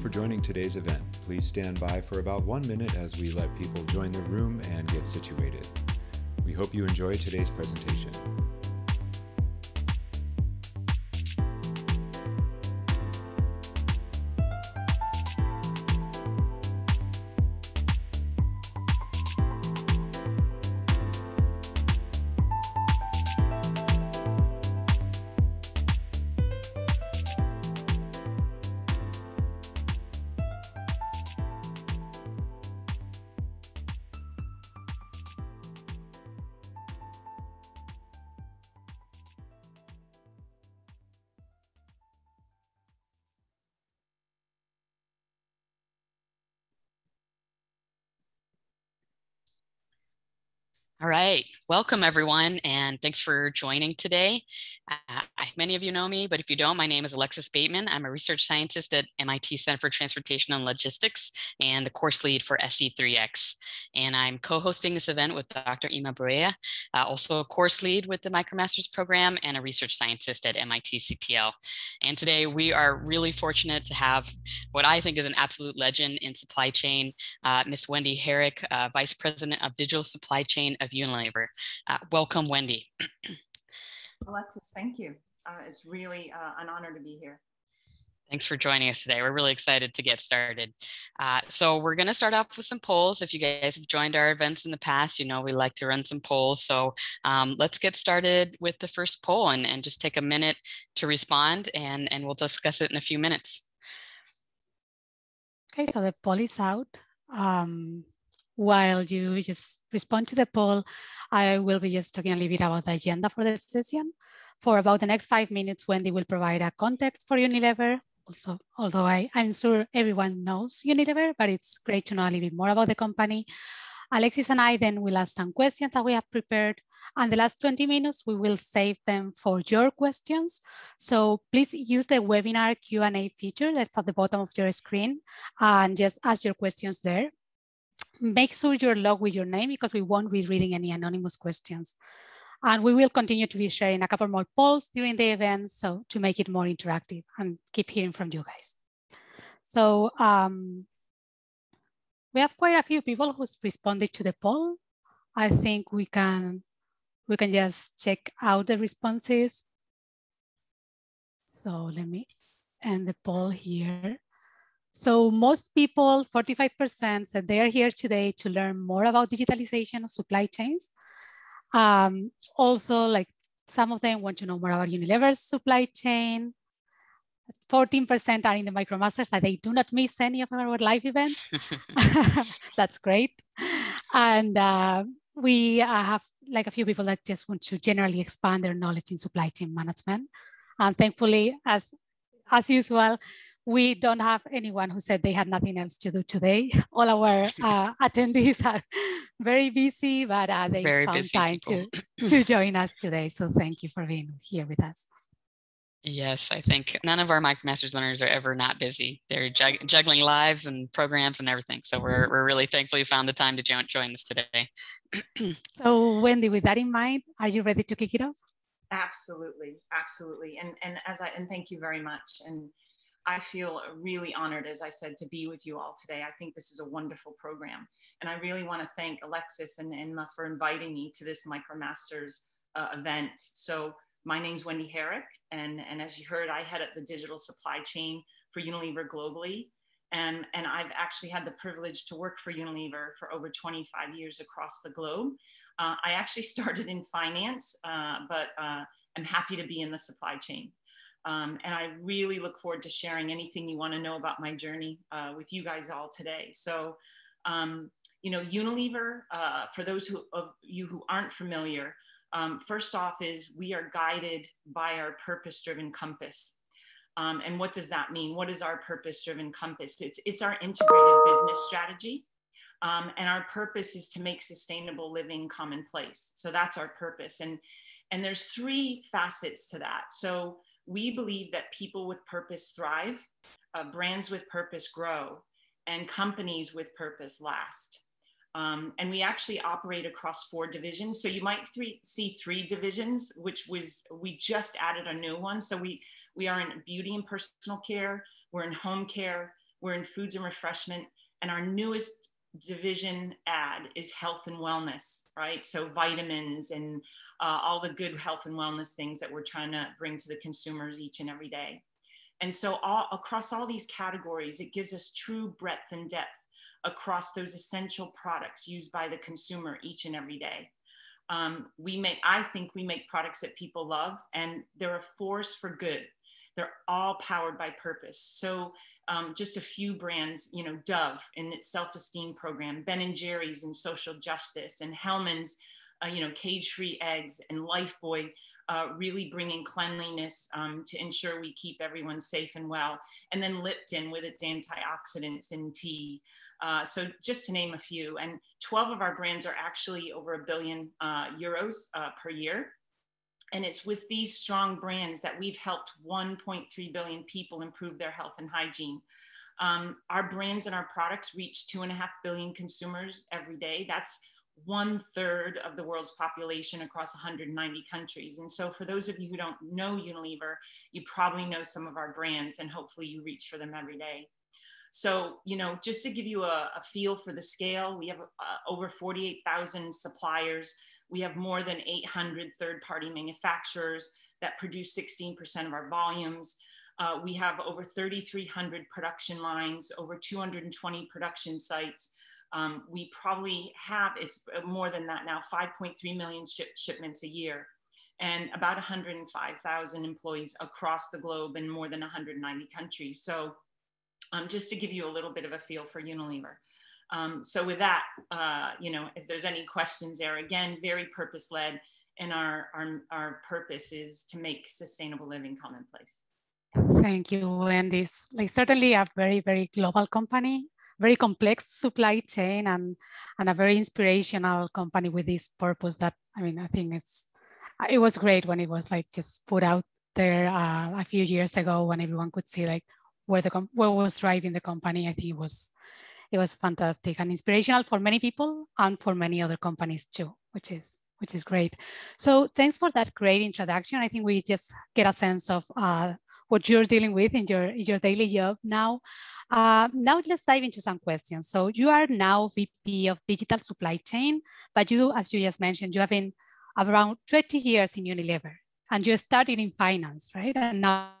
For joining today's event. Please stand by for about one minute as we let people join the room and get situated. We hope you enjoy today's presentation. Welcome everyone, and thanks for joining today. Uh, many of you know me, but if you don't, my name is Alexis Bateman. I'm a research scientist at MIT Center for Transportation and Logistics and the course lead for SC3X. And I'm co-hosting this event with Dr. Inma Borrella, uh, also a course lead with the MicroMasters program and a research scientist at MIT CTL. And today we are really fortunate to have what I think is an absolute legend in supply chain, uh, Miss Wendy Herrick, uh, Vice President of Digital Supply Chain of Unilever. Uh, welcome, Wendy. Alexis, thank you. Uh, it's really uh, an honor to be here. Thanks for joining us today. We're really excited to get started. Uh, so we're going to start off with some polls. If you guys have joined our events in the past, you know we like to run some polls. So um, let's get started with the first poll and, and just take a minute to respond and, and we'll discuss it in a few minutes. Okay, so the poll is out. Um, while you just respond to the poll, I will be just talking a little bit about the agenda for the session. For about the next five minutes, Wendy will provide a context for Unilever. Also, although I, I'm sure everyone knows Unilever, but it's great to know a little bit more about the company. Alexis and I then will ask some questions that we have prepared. And the last 20 minutes, we will save them for your questions. So please use the webinar Q&A feature that's at the bottom of your screen and just ask your questions there make sure you're logged with your name because we won't be reading any anonymous questions. And we will continue to be sharing a couple more polls during the event so to make it more interactive and keep hearing from you guys. So um, we have quite a few people who's responded to the poll. I think we can we can just check out the responses. So let me end the poll here. So most people, 45% said they are here today to learn more about digitalization of supply chains. Um, also, like some of them want to know more about Unilever's supply chain. 14% are in the MicroMasters that they do not miss any of our live events. That's great. And uh, we uh, have like a few people that just want to generally expand their knowledge in supply chain management. And thankfully, as, as usual, we don't have anyone who said they had nothing else to do today. All our uh, attendees are very busy, but uh, they very found time to, to join us today. So thank you for being here with us. Yes, I think none of our MicroMasters learners are ever not busy. They're jug juggling lives and programs and everything. So we're, we're really thankful you found the time to join, join us today. so Wendy, with that in mind, are you ready to kick it off? Absolutely, absolutely. And, and as I, and thank you very much. And I feel really honored, as I said, to be with you all today. I think this is a wonderful program. And I really want to thank Alexis and Inma for inviting me to this MicroMasters uh, event. So my name's Wendy Herrick, and, and as you heard, I head up the digital supply chain for Unilever globally. And, and I've actually had the privilege to work for Unilever for over 25 years across the globe. Uh, I actually started in finance, uh, but uh, I'm happy to be in the supply chain. Um, and I really look forward to sharing anything you want to know about my journey uh, with you guys all today. So, um, you know, Unilever, uh, for those who, of you who aren't familiar, um, first off is we are guided by our purpose-driven compass. Um, and what does that mean? What is our purpose-driven compass? It's, it's our integrated business strategy. Um, and our purpose is to make sustainable living commonplace. So that's our purpose. And, and there's three facets to that. So we believe that people with purpose thrive, uh, brands with purpose grow, and companies with purpose last. Um, and we actually operate across four divisions. So you might three, see three divisions, which was we just added a new one. So we we are in beauty and personal care, we're in home care, we're in foods and refreshment, and our newest division ad is health and wellness, right? So vitamins and uh, all the good health and wellness things that we're trying to bring to the consumers each and every day. And so all, across all these categories, it gives us true breadth and depth across those essential products used by the consumer each and every day. Um, we make, I think we make products that people love and they're a force for good. They're all powered by purpose. So um, just a few brands, you know, Dove in its self-esteem program, Ben and Jerry's in social justice, and Hellmann's, uh, you know, cage-free eggs, and Lifebuoy uh, really bringing cleanliness um, to ensure we keep everyone safe and well. And then Lipton with its antioxidants in tea. Uh, so just to name a few, and 12 of our brands are actually over a billion uh, euros uh, per year. And it's with these strong brands that we've helped 1.3 billion people improve their health and hygiene. Um, our brands and our products reach two and a half billion consumers every day. That's one third of the world's population across 190 countries. And so, for those of you who don't know Unilever, you probably know some of our brands and hopefully you reach for them every day. So, you know, just to give you a, a feel for the scale, we have uh, over 48,000 suppliers. We have more than 800 third party manufacturers that produce 16% of our volumes. Uh, we have over 3,300 production lines, over 220 production sites. Um, we probably have, it's more than that now, 5.3 million ship, shipments a year and about 105,000 employees across the globe in more than 190 countries. So um, just to give you a little bit of a feel for Unilever. Um, so with that, uh, you know, if there's any questions there, again, very purpose-led, and our, our, our purpose is to make sustainable living commonplace. Thank you, Wendy. Like certainly a very, very global company, very complex supply chain, and and a very inspirational company with this purpose. That I mean, I think it's it was great when it was like just put out there uh, a few years ago when everyone could see like where the what was driving the company. I think it was it was fantastic and inspirational for many people and for many other companies too, which is which is great. So thanks for that great introduction. I think we just get a sense of uh, what you're dealing with in your, your daily job now. Uh, now let's dive into some questions. So you are now VP of Digital Supply Chain, but you, as you just mentioned, you have been around 20 years in Unilever and you started in finance, right? And now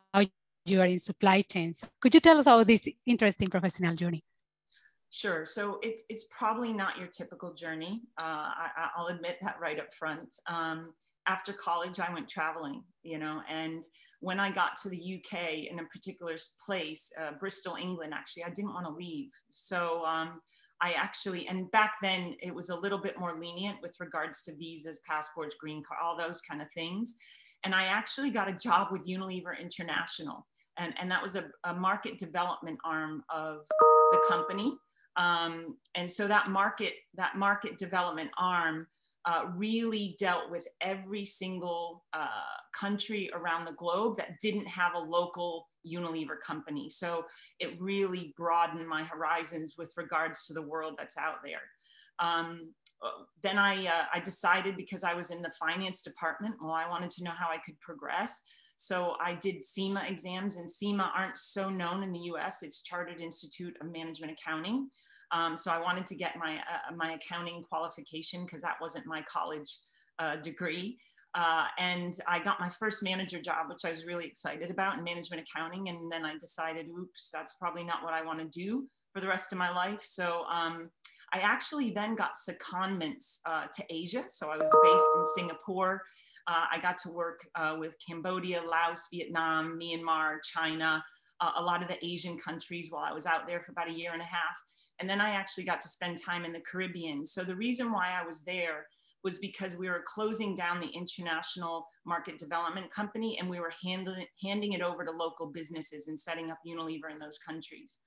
you are in supply chains. Could you tell us about this interesting professional journey? Sure. So it's it's probably not your typical journey. Uh, I, will admit that right up front. Um, after college, I went traveling, you know, and when I got to the UK in a particular place, uh, Bristol, England, actually, I didn't want to leave. So um, I actually, and back then it was a little bit more lenient with regards to visas, passports, green card, all those kind of things. And I actually got a job with Unilever International. And, and that was a, a market development arm of the company. Um, and so that market, that market development arm uh, really dealt with every single uh, country around the globe that didn't have a local Unilever company. So it really broadened my horizons with regards to the world that's out there. Um, then I, uh, I decided because I was in the finance department, well, I wanted to know how I could progress. So I did CIMA exams, and CIMA aren't so known in the US. It's Chartered Institute of Management Accounting. Um, so I wanted to get my, uh, my accounting qualification because that wasn't my college uh, degree. Uh, and I got my first manager job, which I was really excited about in management accounting. And then I decided, oops, that's probably not what I want to do for the rest of my life. So um, I actually then got secondments uh, to Asia. So I was based in Singapore uh, I got to work uh, with Cambodia, Laos, Vietnam, Myanmar, China, uh, a lot of the Asian countries while I was out there for about a year and a half. And then I actually got to spend time in the Caribbean. So the reason why I was there was because we were closing down the international market development company and we were handling, handing it over to local businesses and setting up Unilever in those countries.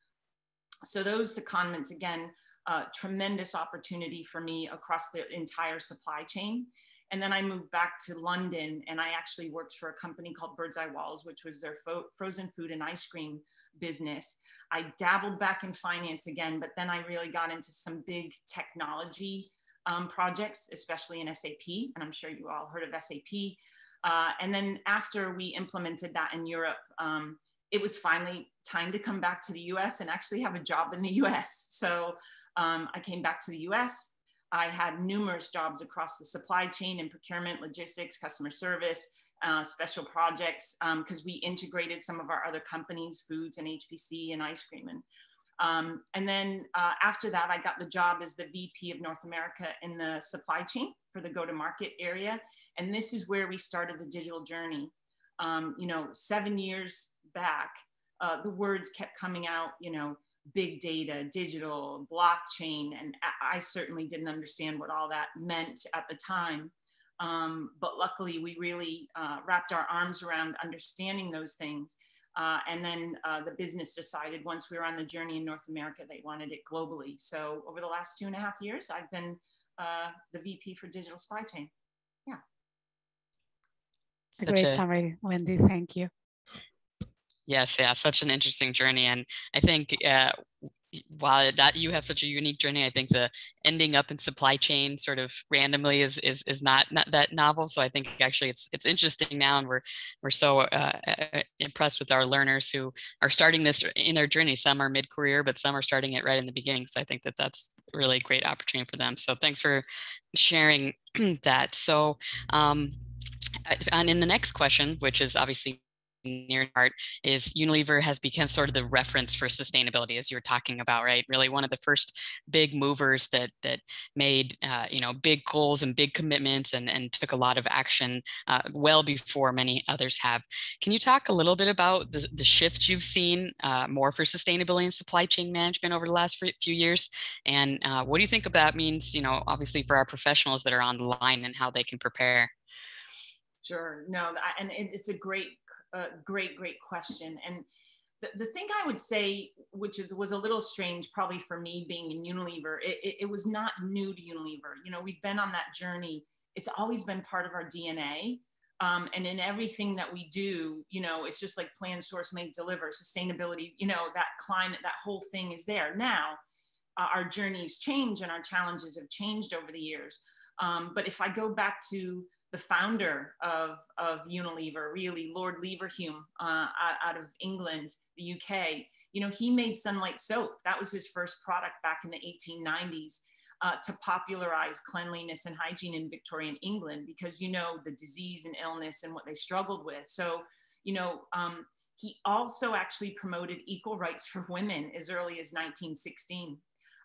So those secondments, again, uh, tremendous opportunity for me across the entire supply chain. And then I moved back to London and I actually worked for a company called Birds Eye Wall's, which was their fo- frozen food and ice cream business. I dabbled back in finance again, but then I really got into some big technology um, projects, especially in SAP. And I'm sure you all heard of SAP. Uh, and then after we implemented that in Europe, um, it was finally time to come back to the US and actually have a job in the US. So um, I came back to the US. I had numerous jobs across the supply chain and procurement, logistics, customer service, uh, special projects, because um, we integrated some of our other companies, foods and HPC and ice cream. And, um, and then uh, after that, I got the job as the VP of North America in the supply chain for the go-to-market area. And this is where we started the digital journey. Um, you know, seven years back, uh, the words kept coming out, you know, big data, digital, blockchain, and I certainly didn't understand what all that meant at the time. Um, but luckily, we really uh, wrapped our arms around understanding those things. Uh, and then uh, the business decided once we were on the journey in North America, they wanted it globally. So over the last two and a half years, I've been uh, the VP for digital supply chain. Yeah. A great a, summary, Wendy. Thank you. Yes, yeah, such an interesting journey, and I think uh, while that you have such a unique journey, I think the ending up in supply chain sort of randomly is is is not, not that novel. So I think actually it's it's interesting now, and we're we're so uh, uh impressed with our learners who are starting this in their journey. Some are mid career, but some are starting it right in the beginning. So I think that that's really a great opportunity for them. So thanks for sharing that. So. Um, and in the next question, which is obviously near heart is Unilever has become sort of the reference for sustainability, as you were talking about, right? Really one of the first big movers that that made uh, you know big goals and big commitments and and took a lot of action uh, well before many others have. Can you talk a little bit about the, the shift you've seen uh, more for sustainability and supply chain management over the last few years? And uh, what do you think that means, you know, obviously for our professionals that are on the line and how they can prepare? Sure. No, and it's a great a great, great question. And the, the thing I would say, which is was a little strange, probably for me being in Unilever, it, it, it was not new to Unilever. You know, we've been on that journey. It's always been part of our DNA. Um, and in everything that we do, you know, it's just like plan, source, make, deliver, sustainability, you know, that climate, that whole thing is there. Now, uh, our journeys change and our challenges have changed over the years. Um, but if I go back to the founder of, of Unilever, really, Lord Leverhulme uh, out of England, the UK. You know, he made Sunlight soap. That was his first product back in the 1890s uh, to popularize cleanliness and hygiene in Victorian England because, you know, the disease and illness and what they struggled with. So, you know, um, he also actually promoted equal rights for women as early as 1916,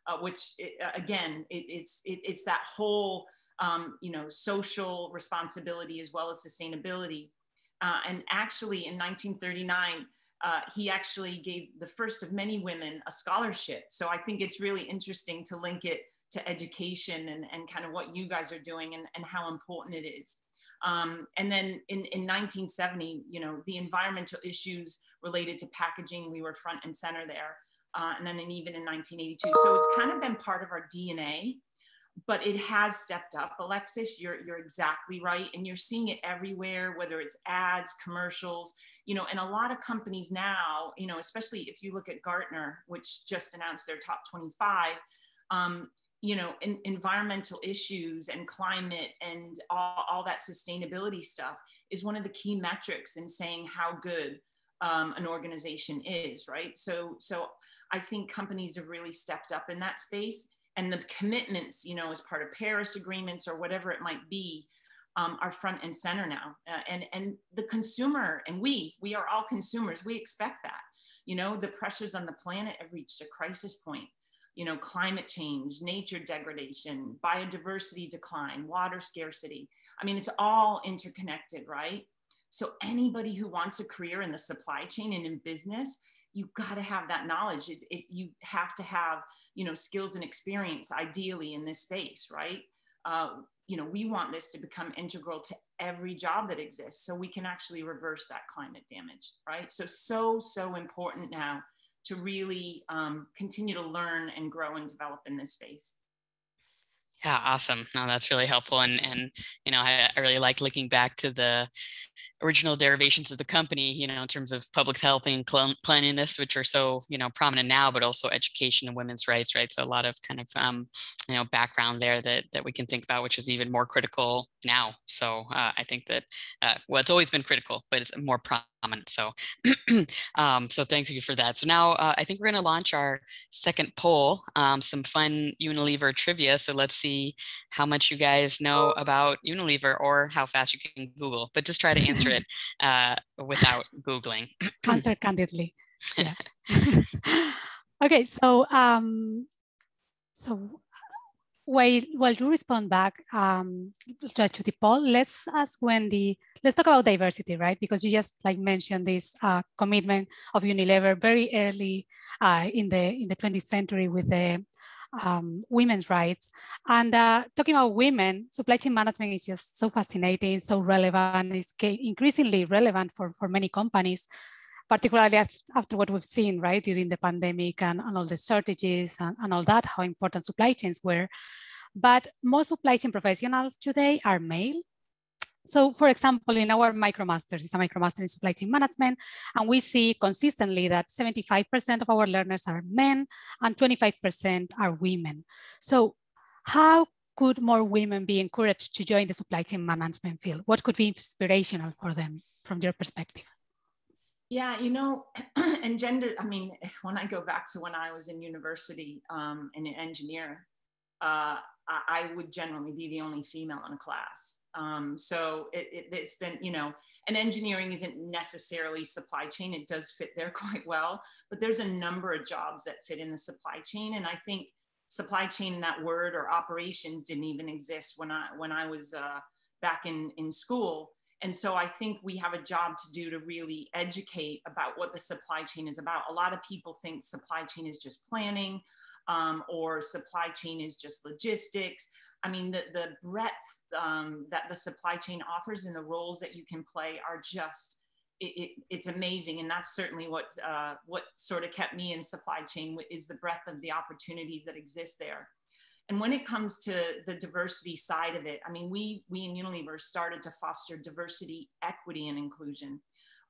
uh, which, it, again, it, it's, it, it's that whole um, you know, social responsibility as well as sustainability. Uh, and actually in 1939, uh, he actually gave the first of many women a scholarship. So I think it's really interesting to link it to education and, and kind of what you guys are doing and, and how important it is. Um, and then in, in 1970, you know, the environmental issues related to packaging, we were front and center there. Uh, and then even in 1982. So it's kind of been part of our DNA but it has stepped up. Alexis you're you're exactly right and you're seeing it everywhere whether it's ads commercials you know and a lot of companies now you know especially if you look at gartner which just announced their top 25 um, you know in, environmental issues and climate and all, all that sustainability stuff is one of the key metrics in saying how good um, an organization is right? So so i think companies have really stepped up in that space and the commitments, you know, as part of Paris agreements or whatever it might be, um, are front and center now. Uh, and and the consumer and we we are all consumers. We expect that. You know, the pressures on the planet have reached a crisis point. You know, climate change, nature degradation, biodiversity decline, water scarcity. I mean, it's all interconnected, right? So anybody who wants a career in the supply chain and in business, you got to have that knowledge. It, it, you have to have you know skills and experience ideally in this space right? Uh, you know we want this to become integral to every job that exists so we can actually reverse that climate damage right? So so so important now to really um, continue to learn and grow and develop in this space yeah, awesome. No, that's really helpful. And and you know, I, I really like looking back to the original derivations of the company, you know, in terms of public health and cleanliness, which are so, you know, prominent now, but also education and women's rights, right? So a lot of kind of um, you know, background there that that we can think about, which is even more critical now. So uh, I think that uh, well, it's always been critical, but it's more prominent comment. So, um, so thank you for that. So now uh, I think we're going to launch our second poll, um, some fun Unilever trivia. So let's see how much you guys know about Unilever or how fast you can Google, but just try to answer it uh, without Googling. answer candidly. Yeah. okay. So, um, so while, while you respond back um, to the poll, let's ask Wendy, let's talk about diversity, right? Because you just like mentioned this uh, commitment of Unilever very early uh, in, the, in the 20th century with the um, women's rights. And uh, talking about women, supply chain management is just so fascinating, so relevant, it's increasingly relevant for, for many companies particularly after what we've seen, right, during the pandemic and, and all the shortages and, and all that, how important supply chains were. But most supply chain professionals today are male. So for example, in our MicroMasters, it's a MicroMaster in supply chain management, and we see consistently that 75% of our learners are men and 25% are women. So how could more women be encouraged to join the supply chain management field? What could be inspirational for them from your perspective? Yeah, you know, and gender, I mean, when I go back to when I was in university um, and an engineer, uh, I, I, would generally be the only female in a class. Um, so it, it, has been, you know, and engineering isn't necessarily supply chain. It does fit there quite well, but there's a number of jobs that fit in the supply chain. And I think supply chain, that word or operations didn't even exist when I, when I was uh, back in, in school. And so I think we have a job to do to really educate about what the supply chain is about. A lot of people think supply chain is just planning um, or supply chain is just logistics. I mean, the, the breadth um, that the supply chain offers and the roles that you can play are just, it, it, it's amazing. And that's certainly what, uh, what sort of kept me in supply chain is the breadth of the opportunities that exist there. And when it comes to the diversity side of it, I mean, we, we in Unilever started to foster diversity, equity, and inclusion.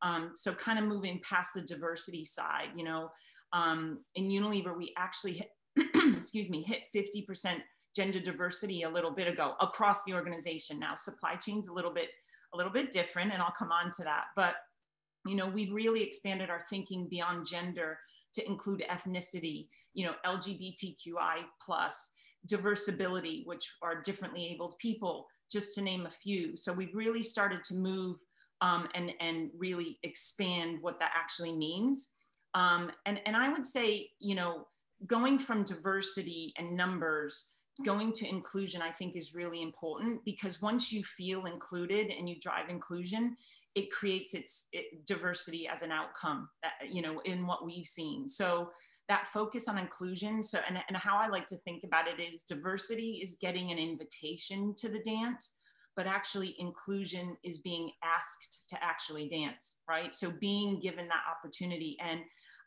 Um, so kind of moving past the diversity side, you know, um, in Unilever, we actually hit, excuse me, hit 50% gender diversity a little bit ago across the organization. Now supply chain's a little bit, a little bit different and I'll come on to that. But, you know, we've really expanded our thinking beyond gender to include ethnicity, you know, LGBTQI plus, diversability, which are differently abled people, just to name a few. So we've really started to move um, and, and really expand what that actually means. Um, and, and I would say, you know, going from diversity and numbers, going to inclusion, I think is really important because once you feel included and you drive inclusion, it creates its it, diversity as an outcome, that, you know, in what we've seen. So that focus on inclusion. So and, and how i like to think about it is diversity is getting an invitation to the dance but actually inclusion is being asked to actually dance right? So being given that opportunity. And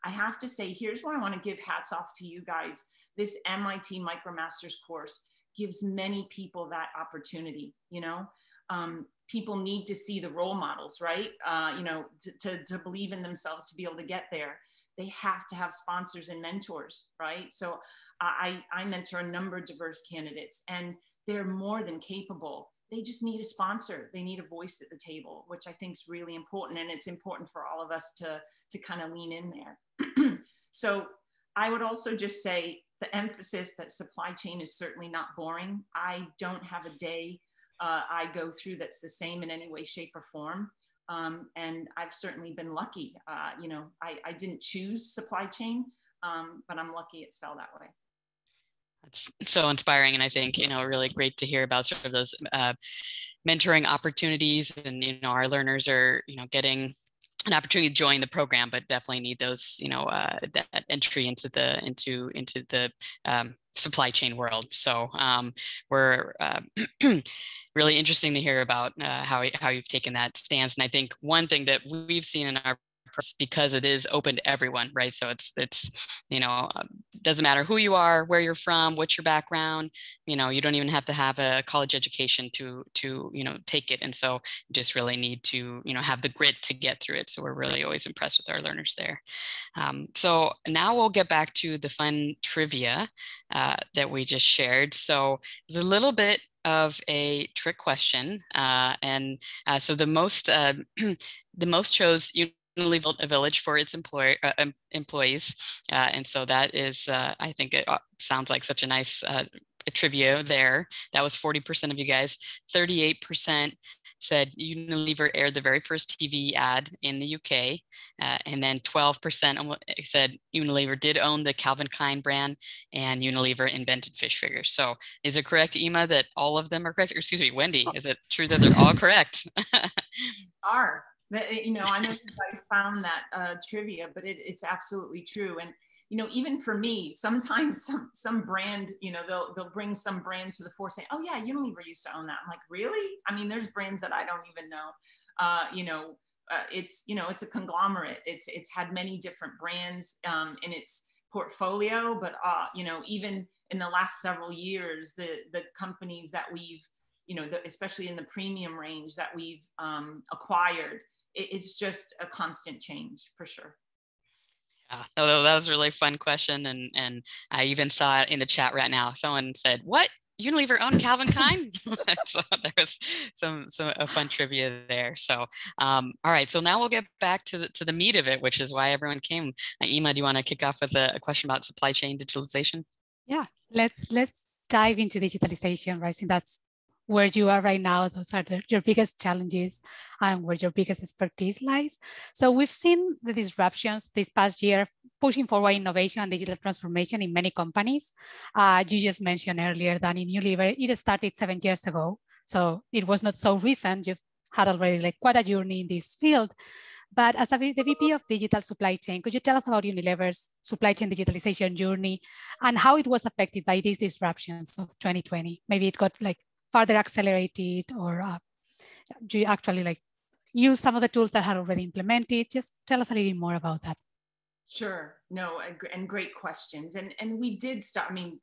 i have to say here's where i want to give hats off to you guys. This mit micromasters course gives many people that opportunity you know? Um, people need to see the role models right? Uh, you know to, to, to believe in themselves to be able to get there they have to have sponsors and mentors, right? So I, I mentor a number of diverse candidates and they're more than capable. They just need a sponsor. They need a voice at the table, which I think is really important. And it's important for all of us to, to kind of lean in there. so I would also just say the emphasis that supply chain is certainly not boring. I don't have a day uh, I go through that's the same in any way, shape, or form. Um, and I've certainly been lucky. Uh, you know, I, I, didn't choose supply chain, um, but I'm lucky it fell that way. That's so inspiring, and I think you know really great to hear about sort of those uh, mentoring opportunities, and you know our learners are you know getting an opportunity to join the program, but definitely need those, you know, uh, that entry into the into into the um, supply chain world. So um, we're uh, really interesting to hear about uh, how how you've taken that stance. And I think one thing that we've seen in our because it is open to everyone, right? So it's it's you know um, doesn't matter who you are, where you're from, what's your background. You know, you don't even have to have a college education to to you know take it, and so you just really need to you know have the grit to get through it. So we're really always impressed with our learners there. Um, so now we'll get back to the fun trivia uh, that we just shared. So it was a little bit of a trick question, uh, and uh, so the most uh, the most chose Unilever a Village for its employer uh, employees, uh, and so that is I think it sounds like such a nice trivia there. That was 40% of you guys. 38% said Unilever aired the very first TV ad in the UK. Uh, and then 12% said Unilever did own the Calvin Klein brand and Unilever invented fish fingers. So is it correct, Inma, that all of them are correct? Or excuse me, Wendy, is it true that they're all correct? are. You know, I know you guys found that uh, trivia, but it, it's absolutely true. And you know, even for me, sometimes some some brand, you know, they'll they'll bring some brand to the fore saying, "Oh yeah, Unilever used to own that." I'm like, really? I mean, there's brands that I don't even know. Uh, you know, uh, it's you know, it's a conglomerate. It's it's had many different brands um, in its portfolio, but uh, you know, even in the last several years, the the companies that we've you know, the, especially in the premium range that we've um, acquired, it's just a constant change for sure. Yeah, so that was a really fun question, and and I even saw it in the chat right now. Someone said, "What Unilever owned Calvin Klein?" so there was some some a fun trivia there. So um, all right, so now we'll get back to the to the meat of it, which is why everyone came. Uh, Inma, do you want to kick off with a, a question about supply chain digitalization? Yeah, let's let's dive into digitalization. Right, I think that's where you are right now, those are the, your biggest challenges and where your biggest expertise lies. So we've seen the disruptions this past year pushing forward innovation and digital transformation in many companies. Uh, you just mentioned earlier that in Unilever, it started seven years ago. So it was not so recent. You've had already like quite a journey in this field. But as a, the VP of Digital Supply Chain, could you tell us about Unilever's supply chain digitalization journey and how it was affected by these disruptions of 2020? Maybe it got like further accelerate it or uh, do you actually like use some of the tools that are already implemented? Just tell us a little bit more about that. Sure. No, and great questions. And and we did start. I mean,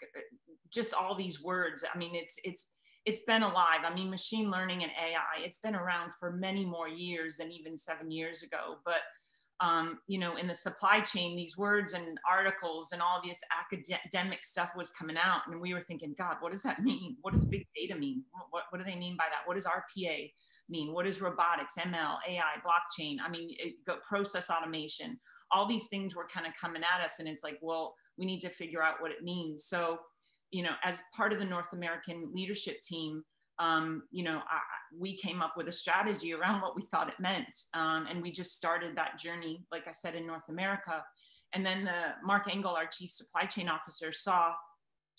just all these words. I mean, it's it's it's been alive. I mean, machine learning and AI. It's been around for many more years than even seven years ago. But um, you know, in the supply chain, these words and articles and all this academic stuff was coming out. And we were thinking, God, what does that mean? What does big data mean? What, what do they mean by that? What does RPA mean? What is robotics, ML, AI, blockchain? I mean, it, process automation, all these things were kind of coming at us. And it's like, well, we need to figure out what it means. So, you know, as part of the North American leadership team, um, you know, I, we came up with a strategy around what we thought it meant. Um, and we just started that journey, like I said, in North America. And then the Marc Engel, our chief supply chain officer, saw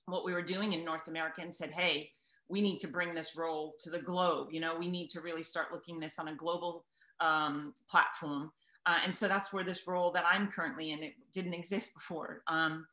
what we were doing in North America and said, hey, we need to bring this role to the globe. You know, we need to really start looking this on a global um, platform. Uh, and so that's where this role that I'm currently in, it didn't exist before. Um,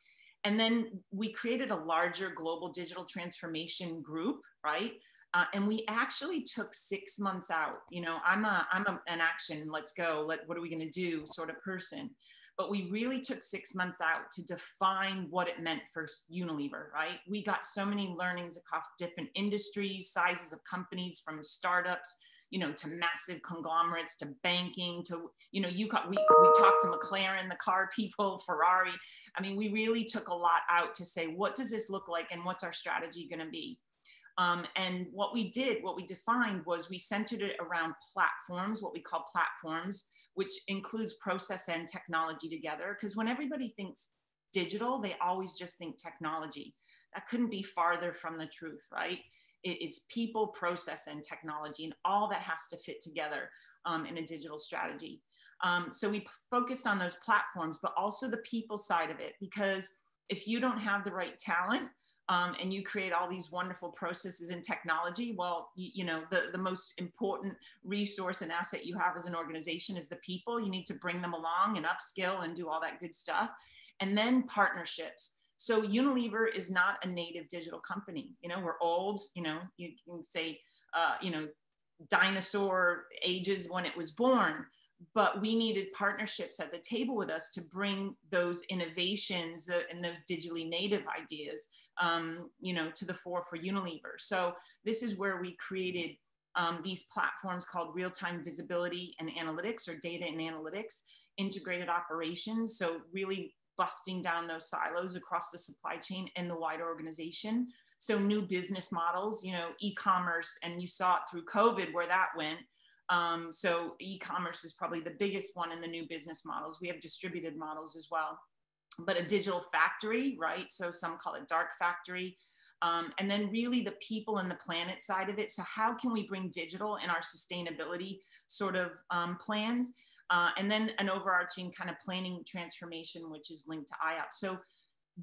and then we created a larger global digital transformation group, right? Uh, and we actually took six months out. You know, I'm a I'm a, an action. Let's go. Let what are we going to do? Sort of person. But we really took six months out to define what it meant for Unilever. Right? We got so many learnings across different industries, sizes of companies, from startups you know, to massive conglomerates, to banking, to, you know, you got, we, we talked to McLaren, the car people, Ferrari. I mean, we really took a lot out to say, what does this look like and what's our strategy going to be? Um, and what we did, what we defined was we centered it around platforms, what we call platforms, which includes process and technology together. Because when everybody thinks digital, they always just think technology. That couldn't be farther from the truth, right? It, it's people, process, and technology, and all that has to fit together um, in a digital strategy. Um, so we focused on those platforms, but also the people side of it, because if you don't have the right talent, um, and you create all these wonderful processes and technology well you, you, know the, the most important resource and asset you have as an organization is the people. You need to bring them along and upskill and do all that good stuff. And then partnerships. So unilever is not a native digital company. You know we're old you know you can say uh, you know dinosaur ages when it was born but we needed partnerships at the table with us to bring those innovations and those digitally native ideas um, you know to the fore for unilever. So this is where we created um, these platforms called real-time visibility and analytics or data and analytics integrated operations. So really busting down those silos across the supply chain and the wider organization. So new business models, you know, e-commerce, and you saw it through COVID where that went. Um, so e-commerce is probably the biggest one in the new business models. We have distributed models as well, but a digital factory, right? So some call it dark factory. Um, and then really the people and the planet side of it. So how can we bring digital in our sustainability sort of um, plans? Uh, and then an overarching kind of planning transformation, which is linked to IOP. So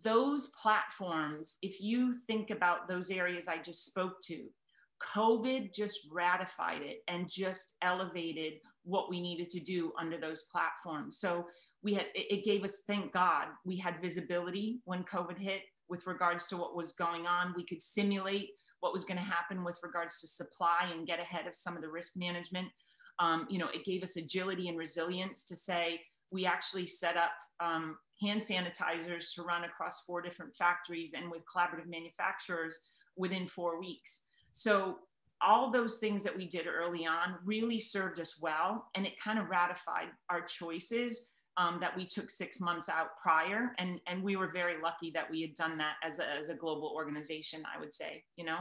those platforms, if you think about those areas I just spoke to, COVID just ratified it and just elevated what we needed to do under those platforms. So we had, it gave us, thank God, we had visibility when COVID hit with regards to what was going on. We could simulate what was going to happen with regards to supply and get ahead of some of the risk management. Um, you know, it gave us agility and resilience to say we actually set up um, hand sanitizers to run across four different factories and with collaborative manufacturers within four weeks. So all those things that we did early on really served us well, and it kind of ratified our choices um, that we took six months out prior, and and we were very lucky that we had done that as a, as a global organization. I would say, you know.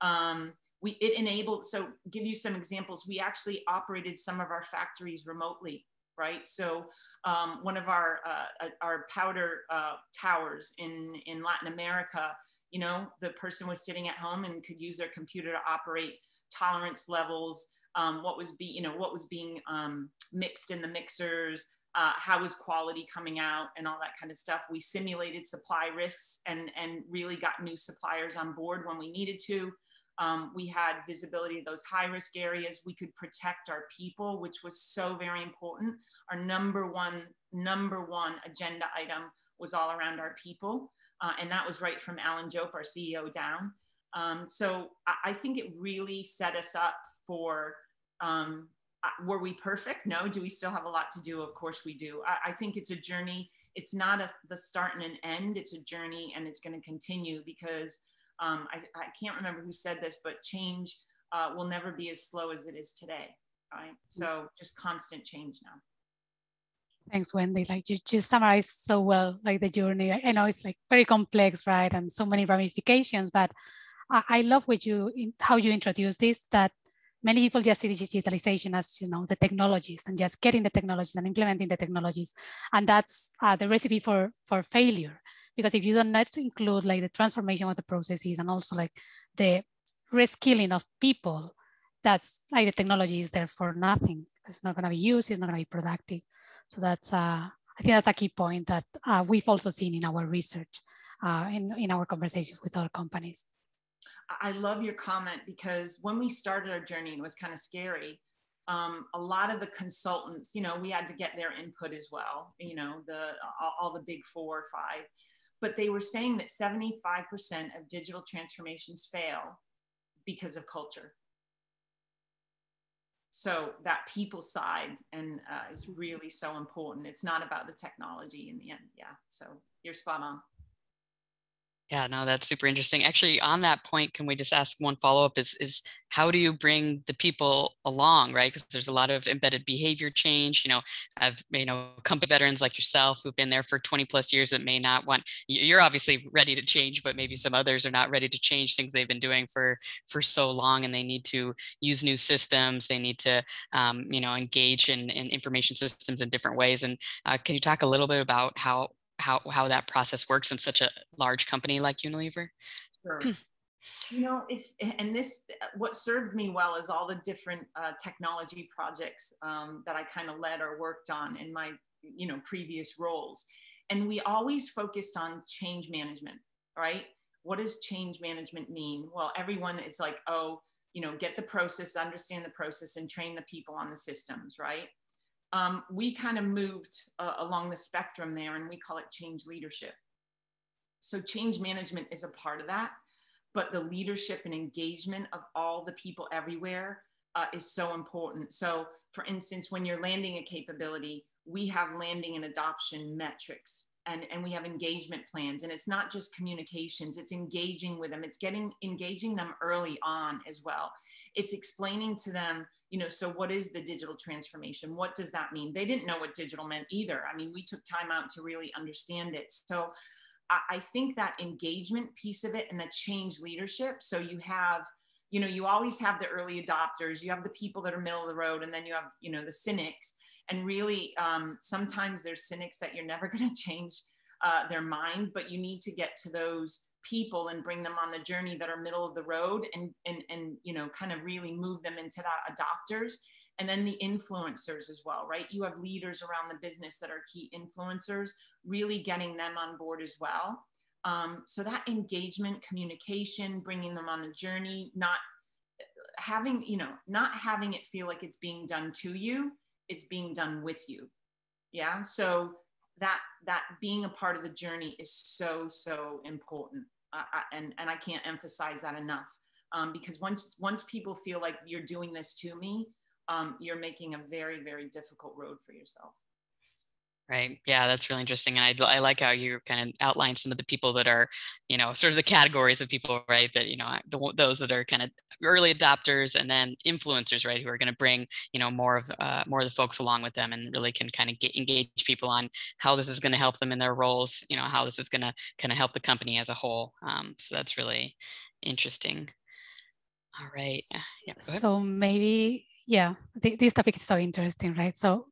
Um, we it enabled so give you some examples we actually operated some of our factories remotely right so um, one of our uh, uh, our powder uh, towers in in latin america you know the person was sitting at home and could use their computer to operate tolerance levels um, what was being you know what was being um, mixed in the mixers uh, how was quality coming out and all that kind of stuff we simulated supply risks and and really got new suppliers on board when we needed to um, we had visibility of those high risk areas. We could protect our people, which was so very important. Our number one, number one agenda item was all around our people. Uh, and that was right from Alan Jope, our CEO, down. Um, so I, I, think it really set us up for um, uh, were we perfect? No. Do we still have a lot to do? Of course we do. I, I think it's a journey. It's not a, the start and an end. It's a journey and it's going to continue because um, I, I, can't remember who said this, but change uh, will never be as slow as it is today. Right. So just constant change now. Thanks, Wendy. Like you just summarized so well, like the journey. I know it's like very complex, right? And so many ramifications, but I, I love what you, how you introduce this, that many people just see digitalization as you know the technologies and just getting the technologies and implementing the technologies and that's uh, the recipe for for failure because if you don't not include like the transformation of the processes and also like the reskilling of people that's like the technology is there for nothing it's not going to be used it's not going to be productive so that's uh, i think that's a key point that uh, we've also seen in our research uh, in, in our conversations with other companies I love your comment because when we started our journey, it was kind of scary. Um, a lot of the consultants, you know, we had to get their input as well, you know, the all, all the big four or five, but they were saying that 75% of digital transformations fail because of culture. So that people side and uh, is really so important. It's not about the technology in the end. Yeah. So you're spot on. Yeah, no, that's super interesting. Actually, on that point, can we just ask one follow up? Is is how do you bring the people along, right? Because there's a lot of embedded behavior change. You know, I've you know company veterans like yourself who've been there for 20 plus years that may not want. You're obviously ready to change, but maybe some others are not ready to change things they've been doing for for so long, and they need to use new systems. They need to um, you know engage in, in information systems in different ways. And uh, can you talk a little bit about how how how that process works in such a large company like Unilever? Sure. you know, if and this what served me well is all the different uh, technology projects um, that I kind of led or worked on in my you know previous roles, and we always focused on change management, right? What does change management mean? Well, everyone, it's like, oh, you know, get the process, understand the process, and train the people on the systems, right? Um, we kind of moved uh, along the spectrum there and we call it change leadership. So change management is a part of that, but the leadership and engagement of all the people everywhere uh, is so important. So for instance, when you're landing a capability, we have landing and adoption metrics and, and we have engagement plans and it's not just communications it's engaging with them it's getting engaging them early on as well it's explaining to them you know so what is the digital transformation what does that mean they didn't know what digital meant either i mean we took time out to really understand it so I, I think that engagement piece of it and the change leadership. So you have, you know, you always have the early adopters, you have the people that are middle of the road, and then you have, you know, the cynics. And really, um, sometimes there's cynics that you're never going to change uh, their mind, but you need to get to those people and bring them on the journey that are middle of the road and and and you know kind of really move them into that adopters and then the influencers as well right? You have leaders around the business that are key influencers really getting them on board as well. Um, so that engagement communication bringing them on a journey not having you know not having it feel like it's being done to you it's being done with you. Yeah. So that that being a part of the journey is so so important. I, I, and and i can't emphasize that enough. Um, because once once people feel like you're doing this to me um, you're making a very very difficult road for yourself Right. Yeah, that's really interesting. And I, I like how you kind of outline some of the people that are, you know, sort of the categories of people, right? That, you know, the, those that are kind of early adopters and then influencers, right? Who are going to bring, you know, more of, uh, more of the folks along with them and really can kind of get, engage people on how this is going to help them in their roles, you know, how this is going to kind of help the company as a whole. Um, so that's really interesting. All right. Yeah, so maybe, yeah, th- this topic is so interesting, right? So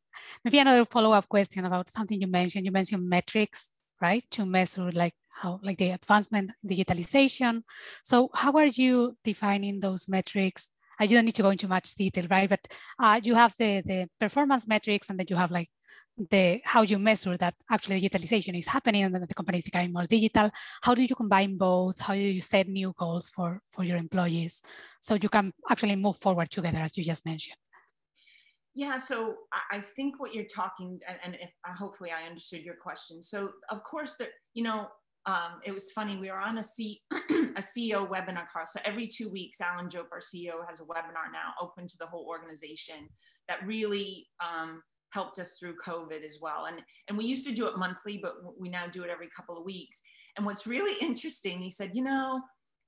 Maybe another follow-up question about something you mentioned. You mentioned metrics, right? To measure like how like the advancement digitalization. So how are you defining those metrics? I don't need to go into much detail, right? But uh, you have the, the performance metrics and then you have like the how you measure that actually digitalization is happening and that the company is becoming more digital. How do you combine both? How do you set new goals for, for your employees so you can actually move forward together as you just mentioned? Yeah, so I think what you're talking, and if uh, hopefully I understood your question. So of course, that you know, um, it was funny. We were on a, C, a CEO webinar call. So every two weeks, Alan Jope, our CEO, has a webinar now open to the whole organization that really um, helped us through COVID as well. And and we used to do it monthly, but we now do it every couple of weeks. And what's really interesting, he said, you know,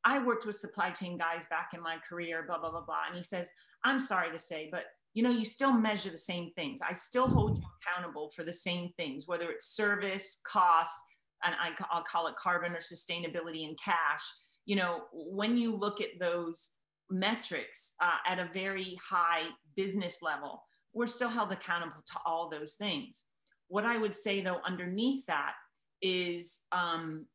I worked with supply chain guys back in my career, blah blah blah blah. And he says, I'm sorry to say, but you know, you still measure the same things. I still hold you accountable for the same things, whether it's service, costs, and I, will call it carbon or sustainability and cash. You know, when you look at those metrics uh, at a very high business level, we're still held accountable to all those things. What I would say, though, underneath that is um,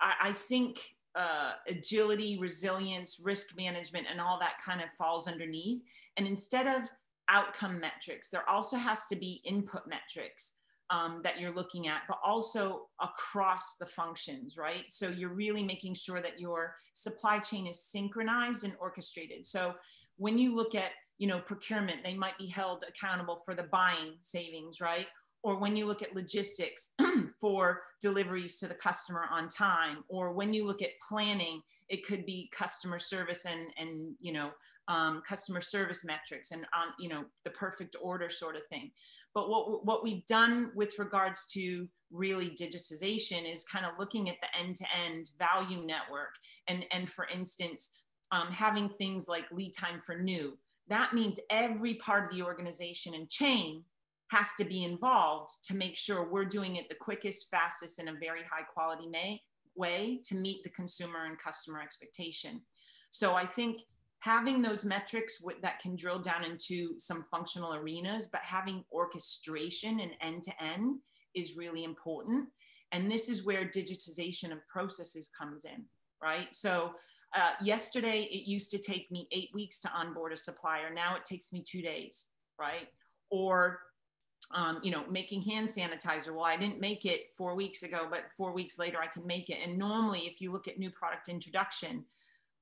I, I think uh, agility, resilience, risk management, and all that kind of falls underneath. And instead of outcome metrics, there also has to be input metrics um, that you're looking at, but also across the functions, right? So you're really making sure that your supply chain is synchronized and orchestrated. So when you look at you know procurement, they might be held accountable for the buying savings, right? Or when you look at logistics for deliveries to the customer on time or when you look at planning it could be customer service and and you know um, customer service metrics and on you know the perfect order sort of thing. But what what we've done with regards to really digitization is kind of looking at the end-to-end value network. And and for instance um, having things like lead time for new that means every part of the organization and chain has to be involved to make sure we're doing it the quickest, fastest, in a very high quality may, way to meet the consumer and customer expectation. So I think having those metrics that can drill down into some functional arenas, but having orchestration and end to end is really important. And this is where digitization of processes comes in, right? So uh, yesterday, it used to take me eight weeks to onboard a supplier. Now it takes me two days, right? Or um, you know, making hand sanitizer. Well, I didn't make it four weeks ago, but four weeks later I can make it. And normally, if you look at new product introduction,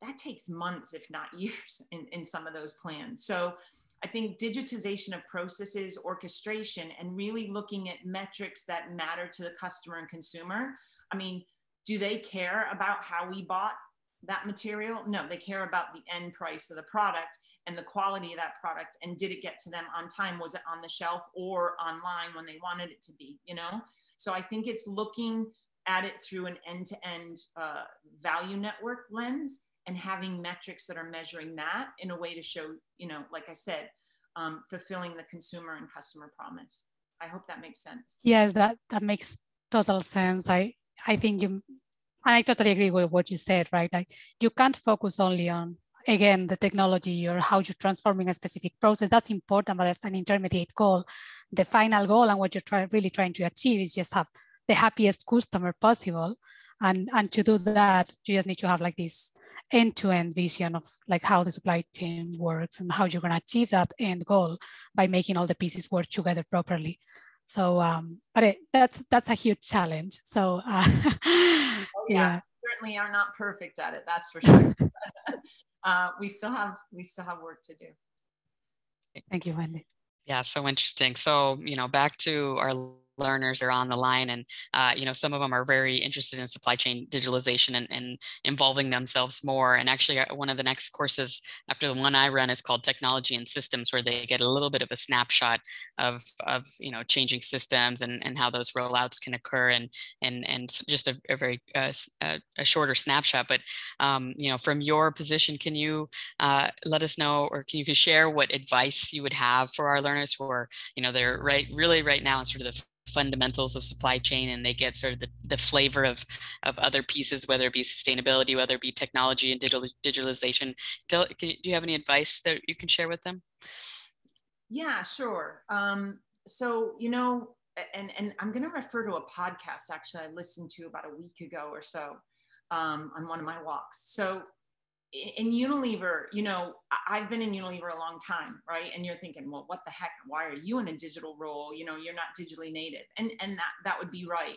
that takes months, if not years, in, in some of those plans. So I think digitization of processes, orchestration, and really looking at metrics that matter to the customer and consumer. I mean, do they care about how we bought that material? No, they care about the end price of the product and the quality of that product and did it get to them on time? Was it on the shelf or online when they wanted it to be you know? So i think it's looking at it through an end-to-end uh, value network lens and having metrics that are measuring that in a way to show you know like i said um, fulfilling the consumer and customer promise. I hope that makes sense. Yes that that makes total sense. I I think you, and I totally agree with what you said, right? Like you can't focus only on again the technology or how you're transforming a specific process. That's important, but that's an intermediate goal. The final goal and what you're try, really trying to achieve is just have the happiest customer possible. And, and to do that, you just need to have like this end-to-end vision of like how the supply chain works and how you're going to achieve that end goal by making all the pieces work together properly. So, um, but it, that's that's a huge challenge. So, uh, oh, yeah. yeah. certainly are not perfect at it. That's for sure. uh, we still have we still have work to do. Thank you, Wendy. Yeah, so interesting. So, you know, back to our learners are on the line and uh, you know some of them are very interested in supply chain digitalization and, and, involving themselves more. And actually uh, one of the next courses after the one i run is called technology and systems where they get a little bit of a snapshot of of you know changing systems and, and how those rollouts can occur and and and just a, a very uh, a, a, shorter snapshot. But um, you know from your position can you uh, let us know or can you can share what advice you would have for our learners who are you know they're right really right now in sort of the fundamentals of supply chain and they get sort of the, the flavor of, of other pieces, whether it be sustainability, whether it be technology and digital, digitalization. Do, do you have any advice that you can share with them? Yeah, sure. Um, so, you know, and, and I'm going to refer to a podcast actually I listened to about a week ago or so um, on one of my walks. So in Unilever, you know, I've been in Unilever a long time, right? And you're thinking, well, what the heck? Why are you in a digital role? You know, you're not digitally native, and and that that would be right.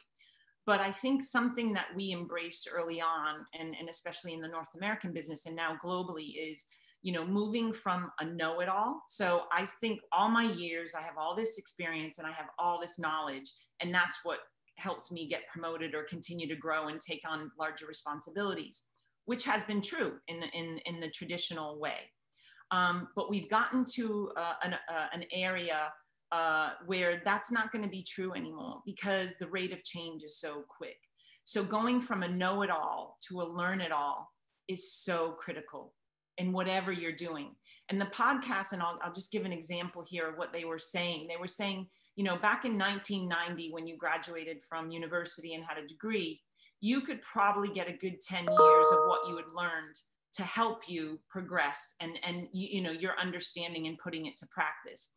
But I think something that we embraced early on, and and especially in the North American business, and now globally, is you know moving from a know-it-all. So I think all my years, I have all this experience and I have all this knowledge, and that's what helps me get promoted or continue to grow and take on larger responsibilities which has been true in the, in, in the traditional way. Um, but we've gotten to uh, an, uh, an area uh, where that's not going to be true anymore because the rate of change is so quick. So going from a know it all to a learn it all is so critical in whatever you're doing. And the podcast, and I'll, I'll just give an example here of what they were saying. They were saying, you know, back in 1990, when you graduated from university and had a degree, you could probably get a good 10 years of what you had learned to help you progress and and you, you know your understanding and putting it to practice.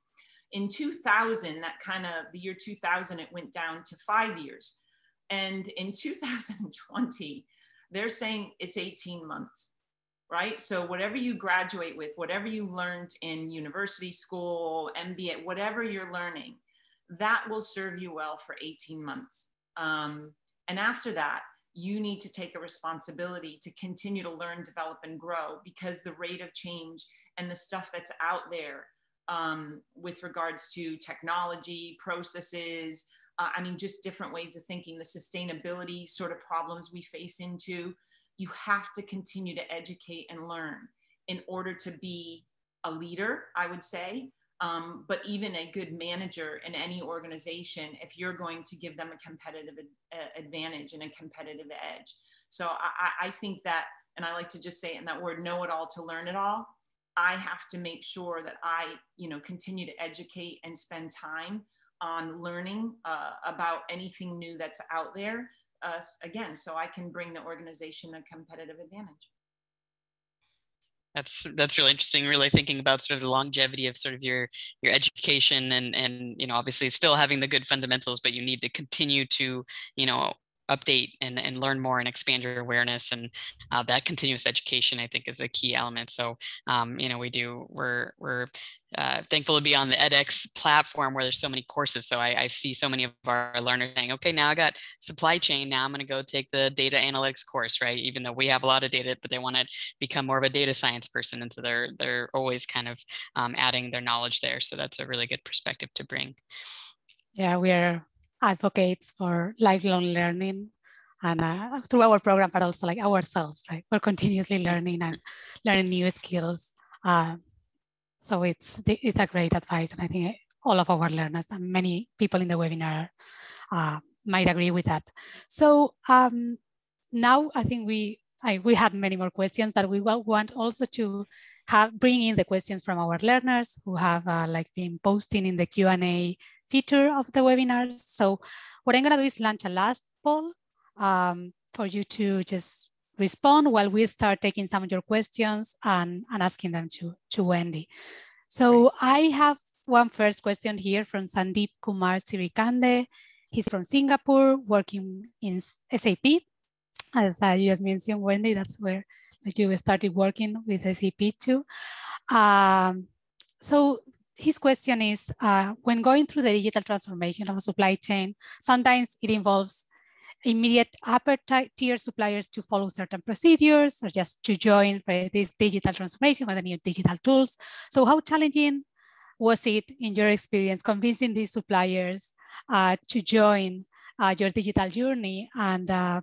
In 2000 that kind of the year 2000 it went down to five years. And in 2020 they're saying it's 18 months right? So whatever you graduate with whatever you learned in university school mba whatever you're learning that will serve you well for 18 months. Um, and after that you need to take a responsibility to continue to learn, develop, and grow because the rate of change and the stuff that's out there um, with regards to technology, processes, uh, I mean, just different ways of thinking, the sustainability sort of problems we face into, you have to continue to educate and learn in order to be a leader, I would say, um, but even a good manager in any organization if you're going to give them a competitive ad- advantage and a competitive edge. So I, I think that and i like to just say in that word know it all to learn it all. I have to make sure that i you know continue to educate and spend time on learning uh, about anything new that's out there uh, again so i can bring the organization a competitive advantage that's that's really interesting really thinking about sort of the longevity of sort of your your education and and you know obviously still having the good fundamentals but you need to continue to you know update and, and learn more and expand your awareness and uh, that continuous education i think is a key element so um, you know we do we're we're uh, thankful to be on the edX platform where there's so many courses. So I, I, see so many of our learners saying, okay, now I got supply chain. Now I'm going to go take the data analytics course, right? Even though we have a lot of data, but they want to become more of a data science person. And so they're, they're always kind of um, adding their knowledge there. So that's a really good perspective to bring. Yeah, we are advocates for lifelong learning and uh, through our program, but also like ourselves, right? We're continuously learning and learning new skills. Uh, so it's, it's a great advice. And I think all of our learners and many people in the webinar uh, might agree with that. So um, now I think we, I, we had many more questions, but we want also to have bring in the questions from our learners who have uh, like been posting in the Q&A feature of the webinar. So what I'm gonna do is launch a last poll um, for you to just respond while we start taking some of your questions and, and asking them to, to Wendy. So I have one first question here from Sandeep Kumar Sirikande. He's from Singapore, working in SAP. As you just mentioned, Wendy, that's where you started working with SAP too. Um, so his question is, uh, when going through the digital transformation of a supply chain, sometimes it involves immediate upper tier suppliers to follow certain procedures or just to join for this digital transformation with the new digital tools. So how challenging was it in your experience convincing these suppliers uh, to join uh, your digital journey and uh,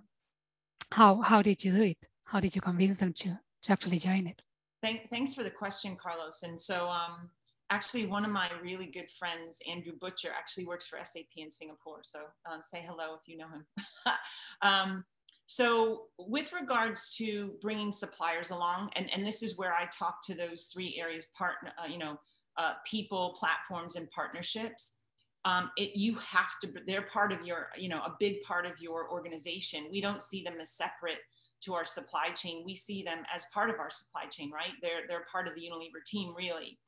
how, how did you do it? How did you convince them to, to actually join it? Thank, thanks for the question, Carlos. And so um, actually one of my really good friends, Andrew Butcher, actually works for SAP in Singapore. So uh, say hello if you know him. um, so with regards to bringing suppliers along, and, and this is where I talk to those three areas, partner, uh, you know, uh, people, platforms, and partnerships. Um, it, you have to, they're part of your, you know, a big part of your organization. We don't see them as separate to our supply chain. We see them as part of our supply chain, right? They're, they're part of the Unilever team, really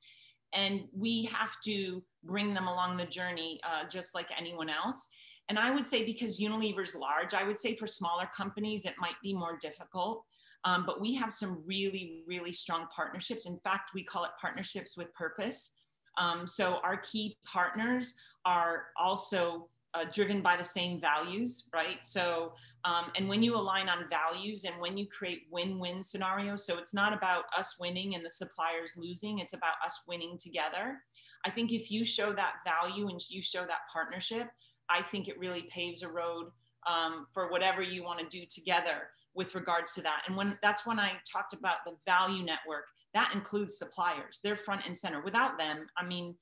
and we have to bring them along the journey uh, just like anyone else. And I would say because Unilever's large, I would say for smaller companies, it might be more difficult. Um, but we have some really, really strong partnerships. In fact, we call it partnerships with purpose. Um, so our key partners are also uh, driven by the same values, right? So um, and when you align on values and when you create win win scenarios, so it's not about us winning and the suppliers losing, it's about us winning together. I think if you show that value and you show that partnership, I think it really paves a road um, for whatever you want to do together with regards to that. And when that's when I talked about the value network, that includes suppliers. They're front and center. Without them, I mean,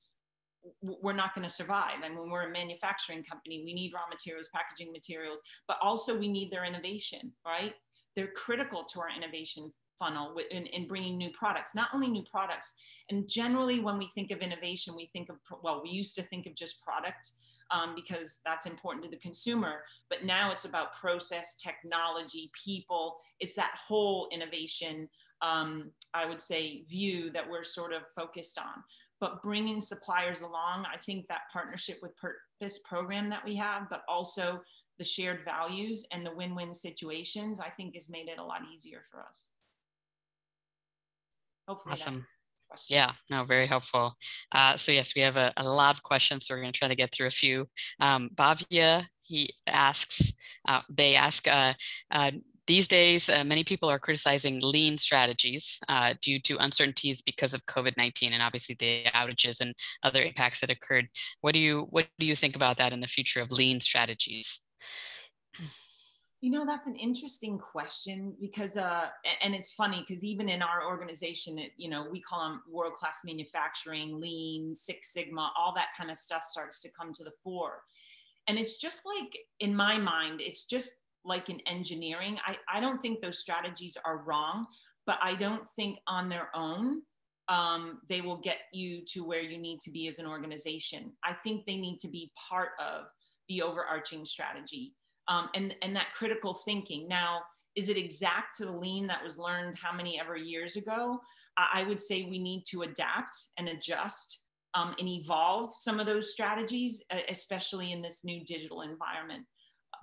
we're not going to survive. And when we're a manufacturing company, we need raw materials, packaging materials, but also we need their innovation, right? They're critical to our innovation funnel in, in bringing new products, not only new products. And generally, when we think of innovation, we think of, well, we used to think of just product um, because that's important to the consumer. But now it's about process, technology, people. It's that whole innovation, um, I would say, view that we're sort of focused on but bringing suppliers along, I think that partnership with purpose program that we have, but also the shared values and the win-win situations, I think has made it a lot easier for us. Hopefully awesome. Yeah, no, very helpful. Uh, so yes, we have a, a, lot of questions. So we're going to try to get through a few. Um, Bhavya, he asks, uh, they ask, uh, uh these days, uh, many people are criticizing lean strategies uh, due to uncertainties because of COVID-19 and obviously the outages and other impacts that occurred. What do you what do you think about that in the future of lean strategies? You know, that's an interesting question because, uh, and it's funny because even in our organization, it, you know, we call them world class manufacturing, lean, Six Sigma, all that kind of stuff starts to come to the fore. And it's just like, in my mind, it's just like in engineering. I, I don't think those strategies are wrong, but I don't think on their own um, they will get you to where you need to be as an organization. I think they need to be part of the overarching strategy um, and, and that critical thinking. Now, is it exact to the lean that was learned how many ever years ago? I would say we need to adapt and adjust um, and evolve some of those strategies, especially in this new digital environment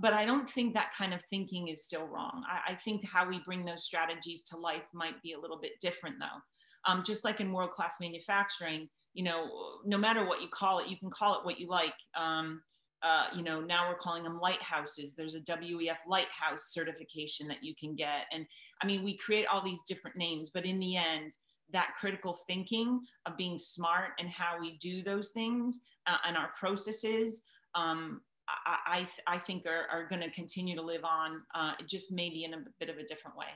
but I don't think that kind of thinking is still wrong. I, I, think how we bring those strategies to life might be a little bit different though. Um, just like in world class manufacturing, you know, no matter what you call it, you can call it what you like. Um, uh, you know, now we're calling them lighthouses. There's a WEF lighthouse certification that you can get. And I mean, we create all these different names, but in the end, that critical thinking of being smart and how we do those things uh, and our processes um, I, I, think are, are going to continue to live on, uh, just maybe in a bit of a different way.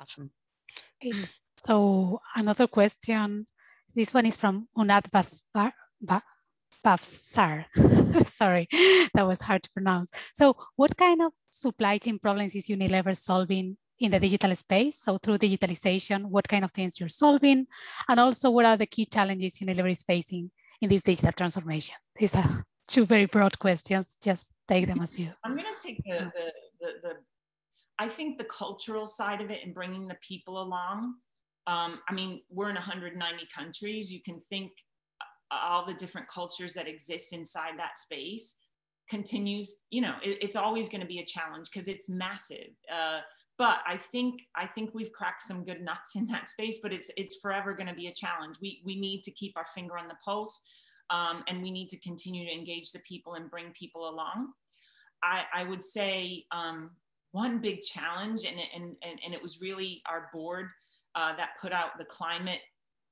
Awesome. So another question. This one is from Unad Basvar, Bavsar. Sorry, that was hard to pronounce. So what kind of supply chain problems is Unilever solving in the digital space? So through digitalization, what kind of things you're solving? And also what are the key challenges Unilever is facing in this digital transformation? These are two very broad questions. Just take them as you. I'm going to take the, the, the, the, I think the cultural side of it and bringing the people along. Um, I mean, we're in 190 countries. You can think all the different cultures that exist inside that space continues, you know, it, it's always going to be a challenge because it's massive. Uh, but I think I think we've cracked some good nuts in that space. But it's it's forever going to be a challenge. We we need to keep our finger on the pulse, um, and we need to continue to engage the people and bring people along. I, I would say um, one big challenge, and, and and and it was really our board uh, that put out the climate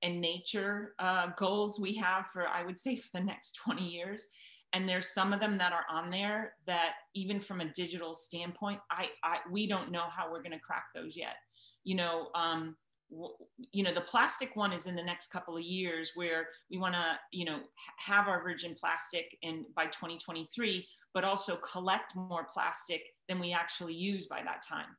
and nature uh, goals we have for I would say for the next 20 years and there's some of them that are on there that even from a digital standpoint i, I we don't know how we're going to crack those yet. You know um, w- you know the plastic one is in the next couple of years where we want to you know have our virgin plastic in by 2023 but also collect more plastic than we actually use by that time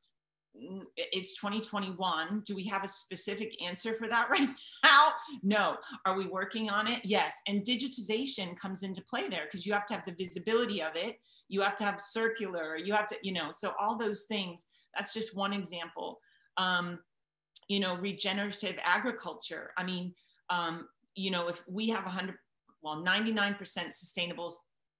it's 2021. Do we have a specific answer for that right now? No. Are we working on it? Yes. And digitization comes into play there because you have to have the visibility of it. You have to have circular, you have to, you know, so all those things. That's just one example. Um, you know, regenerative agriculture. I mean, um, you know, if we have 100, well, 99% sustainable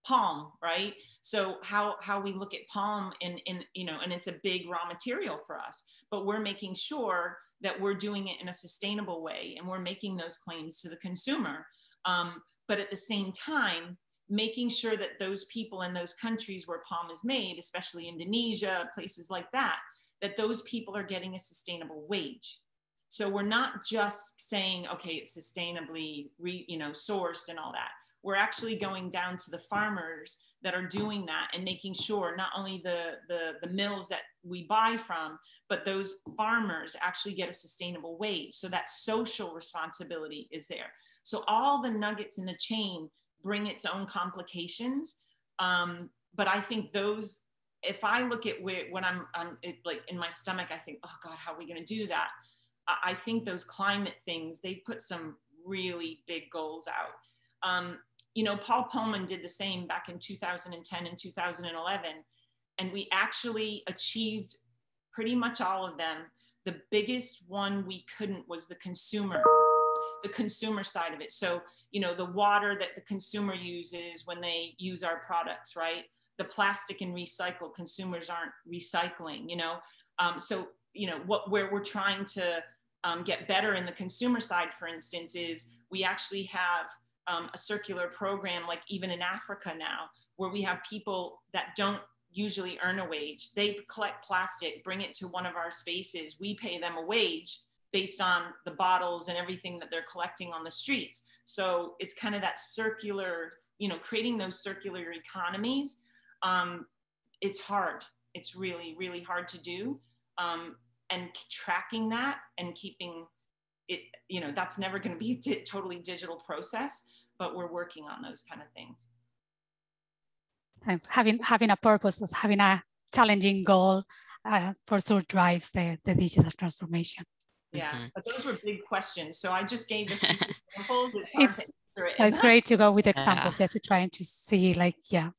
palm, right? So how how we look at palm in in you know, and it's a big raw material for us, but we're making sure that we're doing it in a sustainable way, and we're making those claims to the consumer. Um, but at the same time, making sure that those people in those countries where palm is made, especially Indonesia, places like that, that those people are getting a sustainable wage. So we're not just saying, okay, it's sustainably, re, you know, sourced and all that we're actually going down to the farmers that are doing that and making sure not only the, the, the mills that we buy from, but those farmers actually get a sustainable wage. So that social responsibility is there. So all the nuggets in the chain bring its own complications. Um, but I think those, if I look at where, when I'm, I'm it, like in my stomach, I think, oh God, how are we going to do that? I, I think those climate things, they put some really big goals out. Um, you know, Paul Polman did the same back in 2010 and 2011. And we actually achieved pretty much all of them. The biggest one we couldn't was the consumer, the consumer side of it. So, you know, the water that the consumer uses when they use our products, right? The plastic and recycle, consumers aren't recycling, you know? Um, so, you know, what where we're trying to um, get better in the consumer side, for instance, is we actually have um, a circular program, like even in Africa now, where we have people that don't usually earn a wage. They collect plastic, bring it to one of our spaces. We pay them a wage based on the bottles and everything that they're collecting on the streets. So it's kind of that circular, you know, creating those circular economies. Um, it's hard. It's really, really hard to do. Um, and tracking that and keeping it, you know, that's never going to be a totally digital process but we're working on those kind of things. Thanks. Having having a purpose, having a challenging goal, uh, for sure drives the, the digital transformation. Yeah, mm-hmm. but those were big questions. So I just gave a few examples. It's, hard it's, to it. it's great to go with examples, yeah. just to try and to see, like, yeah,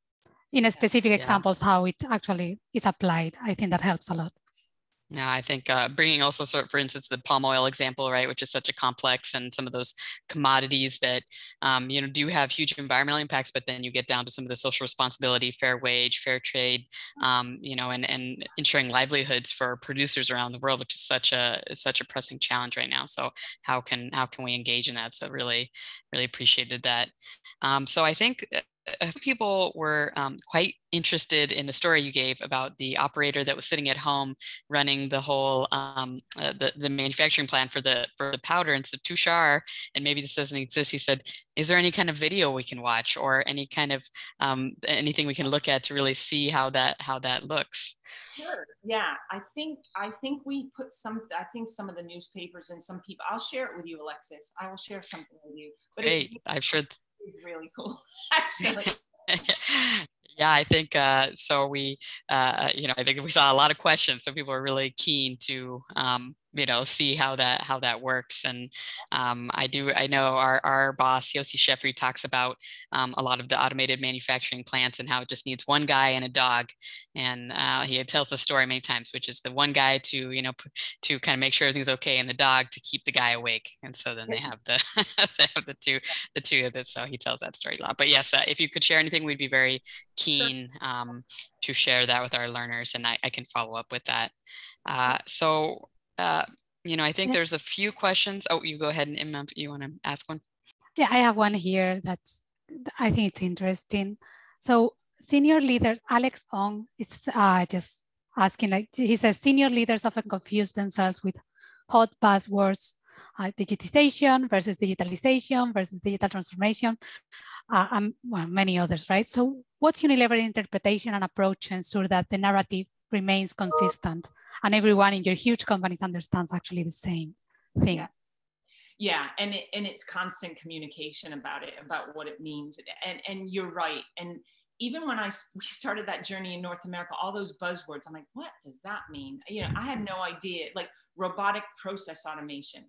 in a specific yeah. examples how it actually is applied. I think that helps a lot. Yeah, I think uh, bringing also sort of, for instance, the palm oil example, right, which is such a complex and some of those commodities that, um, you know, do have huge environmental impacts, but then you get down to some of the social responsibility, fair wage, fair trade, um, you know, and, and ensuring livelihoods for producers around the world, which is such a such a pressing challenge right now. So how can how can we engage in that? So really, really appreciated that. Um, so I think uh, people were um, quite interested in the story you gave about the operator that was sitting at home running the whole um, uh, the, the manufacturing plant for the for the powder and so tushar and maybe this doesn't exist he said is there any kind of video we can watch or any kind of um, anything we can look at to really see how that how that looks sure yeah i think i think we put some i think some of the newspapers and some people i'll share it with you alexis i will share something with you but Great. i'm sure is really cool, actually. yeah, I think uh, so. We, uh, you know, I think we saw a lot of questions, so people are really keen to um, you know see how that how that works and um, i do i know our, our boss yossi shefri talks about um, a lot of the automated manufacturing plants and how it just needs one guy and a dog and uh, he tells the story many times which is the one guy to you know to kind of make sure everything's okay and the dog to keep the guy awake and so then they have the they have the two the two of this so he tells that story a lot but yes uh, if you could share anything we'd be very keen um, to share that with our learners and I, I can follow up with that. Uh, so uh, you know, I think there's a few questions. Oh, you go ahead and Inma, you want to ask one? Yeah, I have one here that's, I think it's interesting. So senior leaders, Alex Ong is uh, just asking, like he says, senior leaders often confuse themselves with hot buzzwords, uh, digitization versus digitalization versus digital transformation, uh, and well, many others, right? So what's Unilever interpretation and approach to ensure that the narrative remains consistent and everyone in your huge companies understands actually the same thing yeah, yeah. and it, and it's constant communication about it about what it means and and you're right and even when I we started that journey in North America, all those buzzwords, I'm like, what does that mean? You know, I had no idea. Like robotic process automation,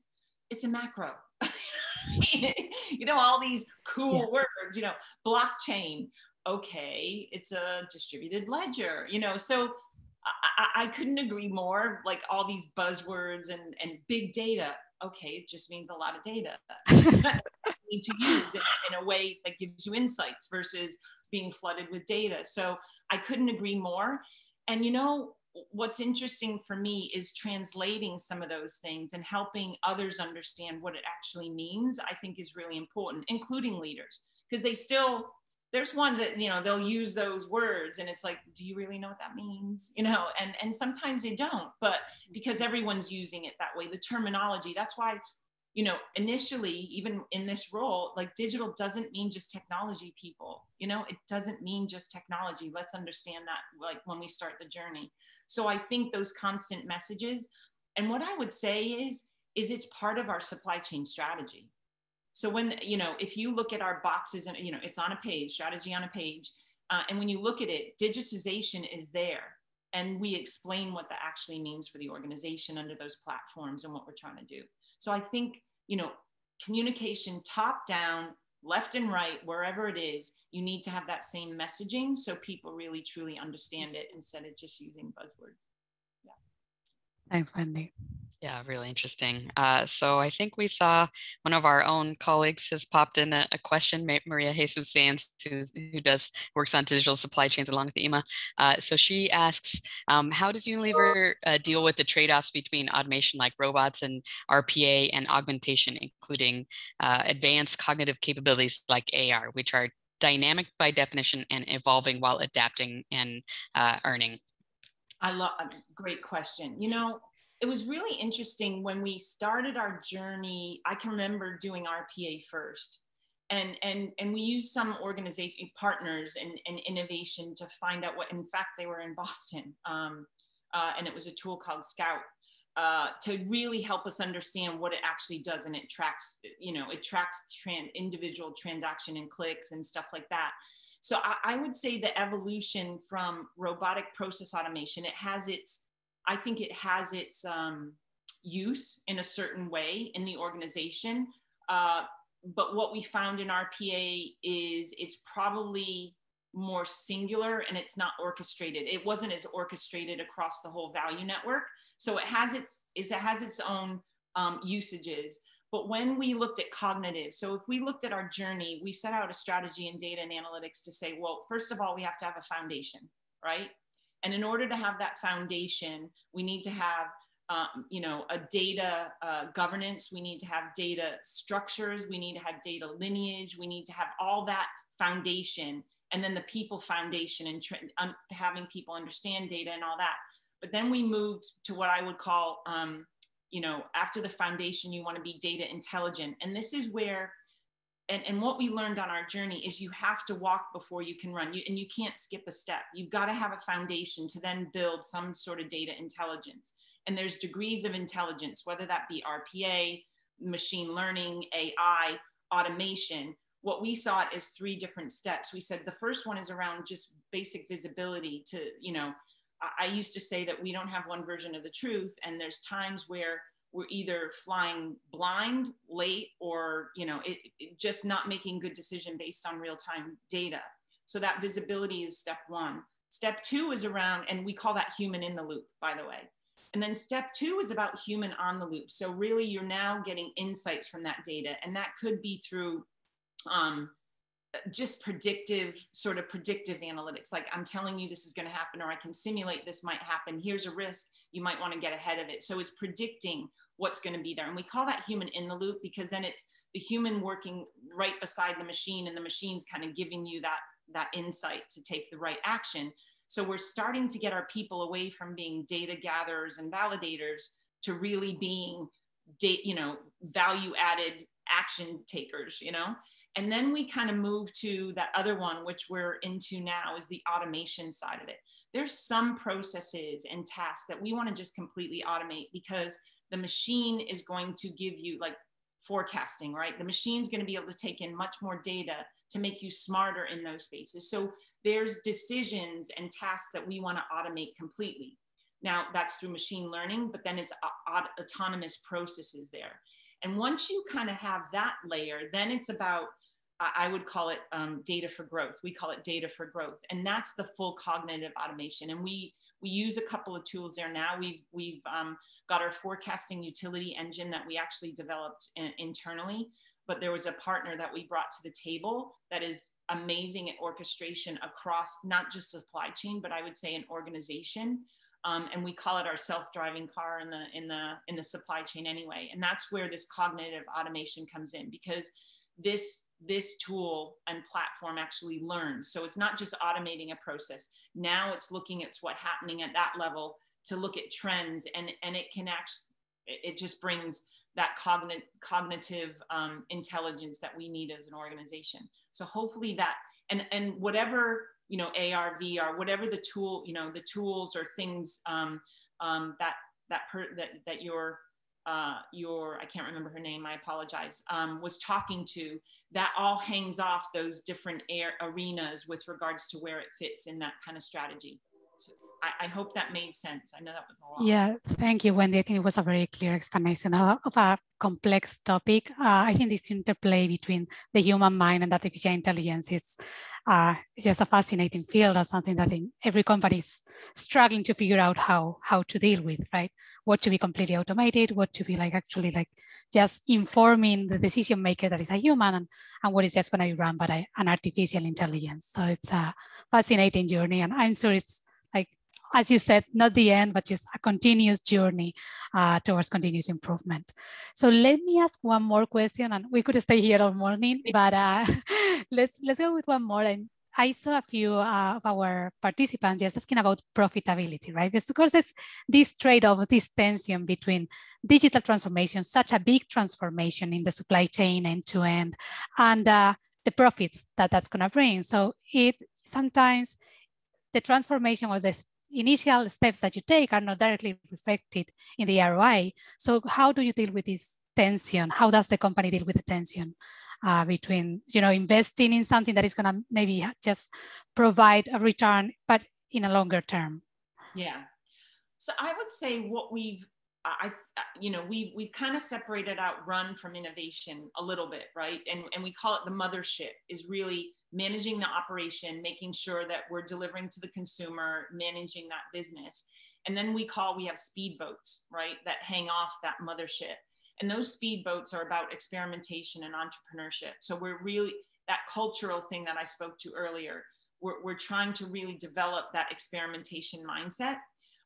it's a macro. you know, all these cool yeah. words. You know, blockchain. Okay, it's a distributed ledger. You know, so I, I, couldn't agree more. Like all these buzzwords and, and big data. Okay, it just means a lot of data. need to use in, in a way that gives you insights versus being flooded with data. So I couldn't agree more. And you know, what's interesting for me is translating some of those things and helping others understand what it actually means, I think is really important, including leaders, because they still there's ones that you know they'll use those words and it's like do you really know what that means? You know and and sometimes they don't but mm-hmm. because everyone's using it that way the terminology that's why you know initially even in this role like digital doesn't mean just technology people you know? It doesn't mean just technology. Let's understand that like when we start the journey. So i think those constant messages and what i would say is is it's part of our supply chain strategy so when, you know, if you look at our boxes and, you know, it's on a page, strategy on a page. Uh, and when you look at it, digitization is there. And we explain what that actually means for the organization under those platforms and what we're trying to do. So I think, you know, communication top down, left and right, wherever it is, you need to have that same messaging so people really truly understand it instead of just using buzzwords. Yeah. Thanks, Wendy. Yeah, really interesting. Uh, so I think we saw one of our own colleagues has popped in a, a question, Maria Jesus Saenz, who does works on digital supply chains along with Inma. Uh, so she asks, um, how does Unilever uh, deal with the trade-offs between automation like robots and RPA and augmentation, including uh, advanced cognitive capabilities like AR, which are dynamic by definition and evolving while adapting and uh, earning? I love, great question. You know, it was really interesting when we started our journey. I can remember doing RPA first. And, and, and we used some organization partners and, and innovation to find out what, in fact, they were in Boston. Um, uh, and it was a tool called Scout uh, to really help us understand what it actually does. And it tracks, you know, it tracks tran- individual transaction and clicks and stuff like that. So I, I would say the evolution from robotic process automation, it has its I think it has its um, use in a certain way in the organization. Uh, but what we found in RPA is it's probably more singular and it's not orchestrated. It wasn't as orchestrated across the whole value network. So it has its is it has its own um, usages. But when we looked at cognitive, so if we looked at our journey, we set out a strategy in data and analytics to say, well, first of all, we have to have a foundation, right? And in order to have that foundation, we need to have um, you know, a data uh, governance. We need to have data structures. We need to have data lineage. We need to have all that foundation, and then the people foundation and um, having people understand data and all that. But then we moved to what I would call, um, you know, after the foundation, you want to be data intelligent, and this is where and, and what we learned on our journey is you have to walk before you can run. You, and you can't skip a step. You've got to have a foundation to then build some sort of data intelligence. And there's degrees of intelligence whether that be rpa machine learning ai automation. What we saw it as three different steps. We said the first one is around just basic visibility to you know I used to say that we don't have one version of the truth, and there's times where we're either flying blind, late, or you know, it, it just not making good decision based on real-time data. So that visibility is step one. Step two is around, and we call that human in the loop, by the way. And then step two is about human on the loop. So really, you're now getting insights from that data, and that could be through um, just predictive, sort of predictive analytics. Like I'm telling you this is going to happen, or I can simulate this might happen. Here's a risk. You might want to get ahead of it. So it's predicting what's going to be there, and we call that human in the loop because then it's the human working right beside the machine, and the machine's kind of giving you that that insight to take the right action. So we're starting to get our people away from being data gatherers and validators to really being, data, you know, value added action takers, you know? And then we kind of move to that other one, which we're into now is the automation side of it. There's some processes and tasks that we want to just completely automate because the machine is going to give you like forecasting, right? The machine's going to be able to take in much more data to make you smarter in those spaces. So there's decisions and tasks that we want to automate completely. Now that's through machine learning, but then it's autonomous processes there. And once you kind of have that layer, then it's about, I would call it um, data for growth. We call it data for growth. And that's the full cognitive automation. And we, we use a couple of tools there now. We've, we've um, got our forecasting utility engine that we actually developed in, internally but there was a partner that we brought to the table that is amazing at orchestration across not just supply chain, but I would say an organization. Um, and we call it our self-driving car in the in the in the supply chain anyway. And that's where this cognitive automation comes in because this this tool and platform actually learns. So it's not just automating a process. Now it's looking at what's happening at that level to look at trends, and and it can actually it just brings that cognitive cognitive um, intelligence that we need as an organization. So hopefully that and and whatever you know AR, VR, whatever the tool you know the tools or things um, um, that that per, that that your uh, your I can't remember her name. I apologize. Um, was talking to that all hangs off those different air arenas with regards to where it fits in that kind of strategy. I, I, hope that made sense. I know that was a lot. Yeah, thank you, Wendy. I think it was a very clear explanation of, of a complex topic. Uh, I think this interplay between the human mind and artificial intelligence is uh, just a fascinating field and something that every company is struggling to figure out how how to deal with, right? What to be completely automated, what to be like actually like just informing the decision maker that is a human and, and what is just going to be run by an artificial intelligence. So it's a fascinating journey and I'm sure it's as you said, not the end, but just a continuous journey uh, towards continuous improvement. So let me ask one more question, and we could stay here all morning, but uh, let's let's go with one more. And I saw a few uh, of our participants just asking about profitability, right? Because of course, this this trade-off, this tension between digital transformation, such a big transformation in the supply chain end to end, and uh, the profits that that's going to bring. So it sometimes the transformation or the initial steps that you take are not directly reflected in the ROI. So how do you deal with this tension? How does the company deal with the tension uh, between, you know, investing in something that is going to maybe just provide a return, but in a longer term? Yeah. So I would say what we've I, you know, we we've kind of separated out run from innovation a little bit, right? And and we call it the mothership is really managing the operation, making sure that we're delivering to the consumer, managing that business. And then we call, we have speedboats, right, that hang off that mothership. And those speedboats are about experimentation and entrepreneurship. So we're really, that cultural thing that I spoke to earlier, we're, we're trying to really develop that experimentation mindset.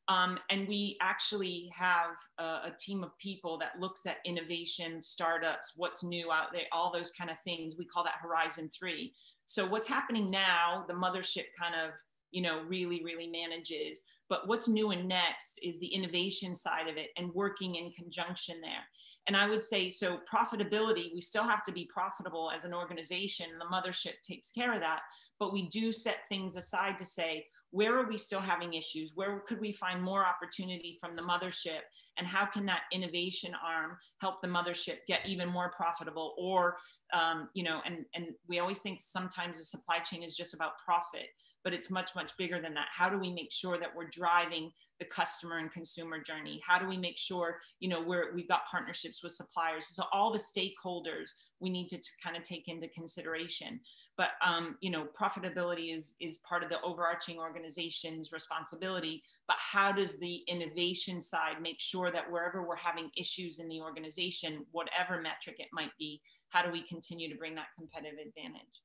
Um, and we actually have a, a, team of people that looks at innovation, startups, what's new out there, all those kind of things. We call that Horizon 3. So what's happening now, the mothership kind of, you know, really, really manages. But what's new and next is the innovation side of it and working in conjunction there. And I would say, so profitability, we still have to be profitable as an organization. The mothership takes care of that. But we do set things aside to say, where are we still having issues? Where could we find more opportunity from the mothership? And how can that innovation arm help the mothership get even more profitable? Or, um, you know, and, and we always think sometimes the supply chain is just about profit, but it's much, much bigger than that. How do we make sure that we're driving the customer and consumer journey? How do we make sure, you know, we're, we've got partnerships with suppliers? So all the stakeholders we need to, kind of take into consideration but um, you know profitability is is part of the overarching organization's responsibility but how does the innovation side make sure that wherever we're having issues in the organization whatever metric it might be how do we continue to bring that competitive advantage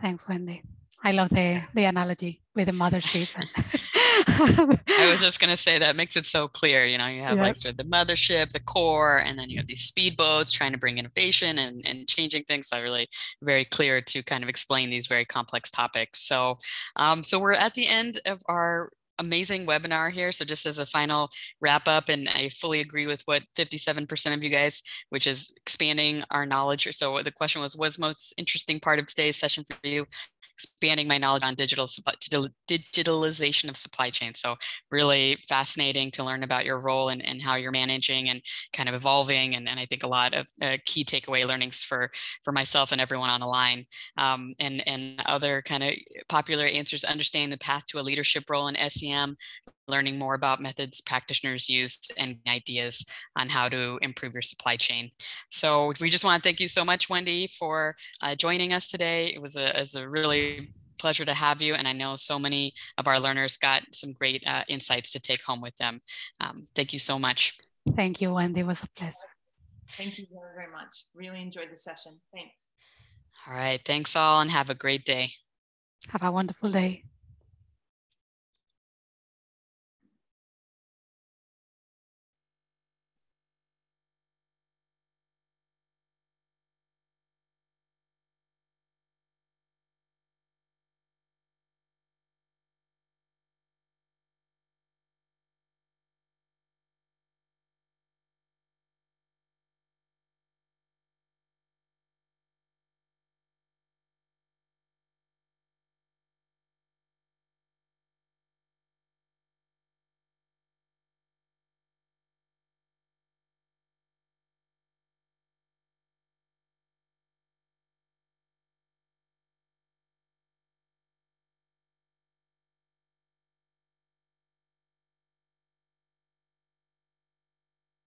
thanks wendy i love the the analogy with the mothership I was just gonna say that makes it so clear. You know, you have yep. like sort of the mothership, the core, and then you have these speedboats trying to bring innovation and, and changing things. So really very clear to kind of explain these very complex topics. So um, so we're at the end of our amazing webinar here. So just as a final wrap up, and I fully agree with what 57% of you guys, which is expanding our knowledge. So the question was, was most interesting part of today's session for you? Expanding my knowledge on digital digitalization of supply chain. So really fascinating to learn about your role and, and how you're managing and kind of evolving. And, and I think a lot of uh, key takeaway learnings for, for myself and everyone on the line. Um, and, and other kind of popular answers, understanding the path to a leadership role in SCM, learning more about methods practitioners use and ideas on how to improve your supply chain. So we just want to thank you so much, Wendy, for uh, joining us today. It was a, it was a really pleasure to have you. And I know so many of our learners got some great uh, insights to take home with them. Um, thank you so much. Thank you, Wendy. It was a pleasure. Thank you very, very much. Really enjoyed the session. Thanks. All right. Thanks all and have a great day. Have a wonderful day.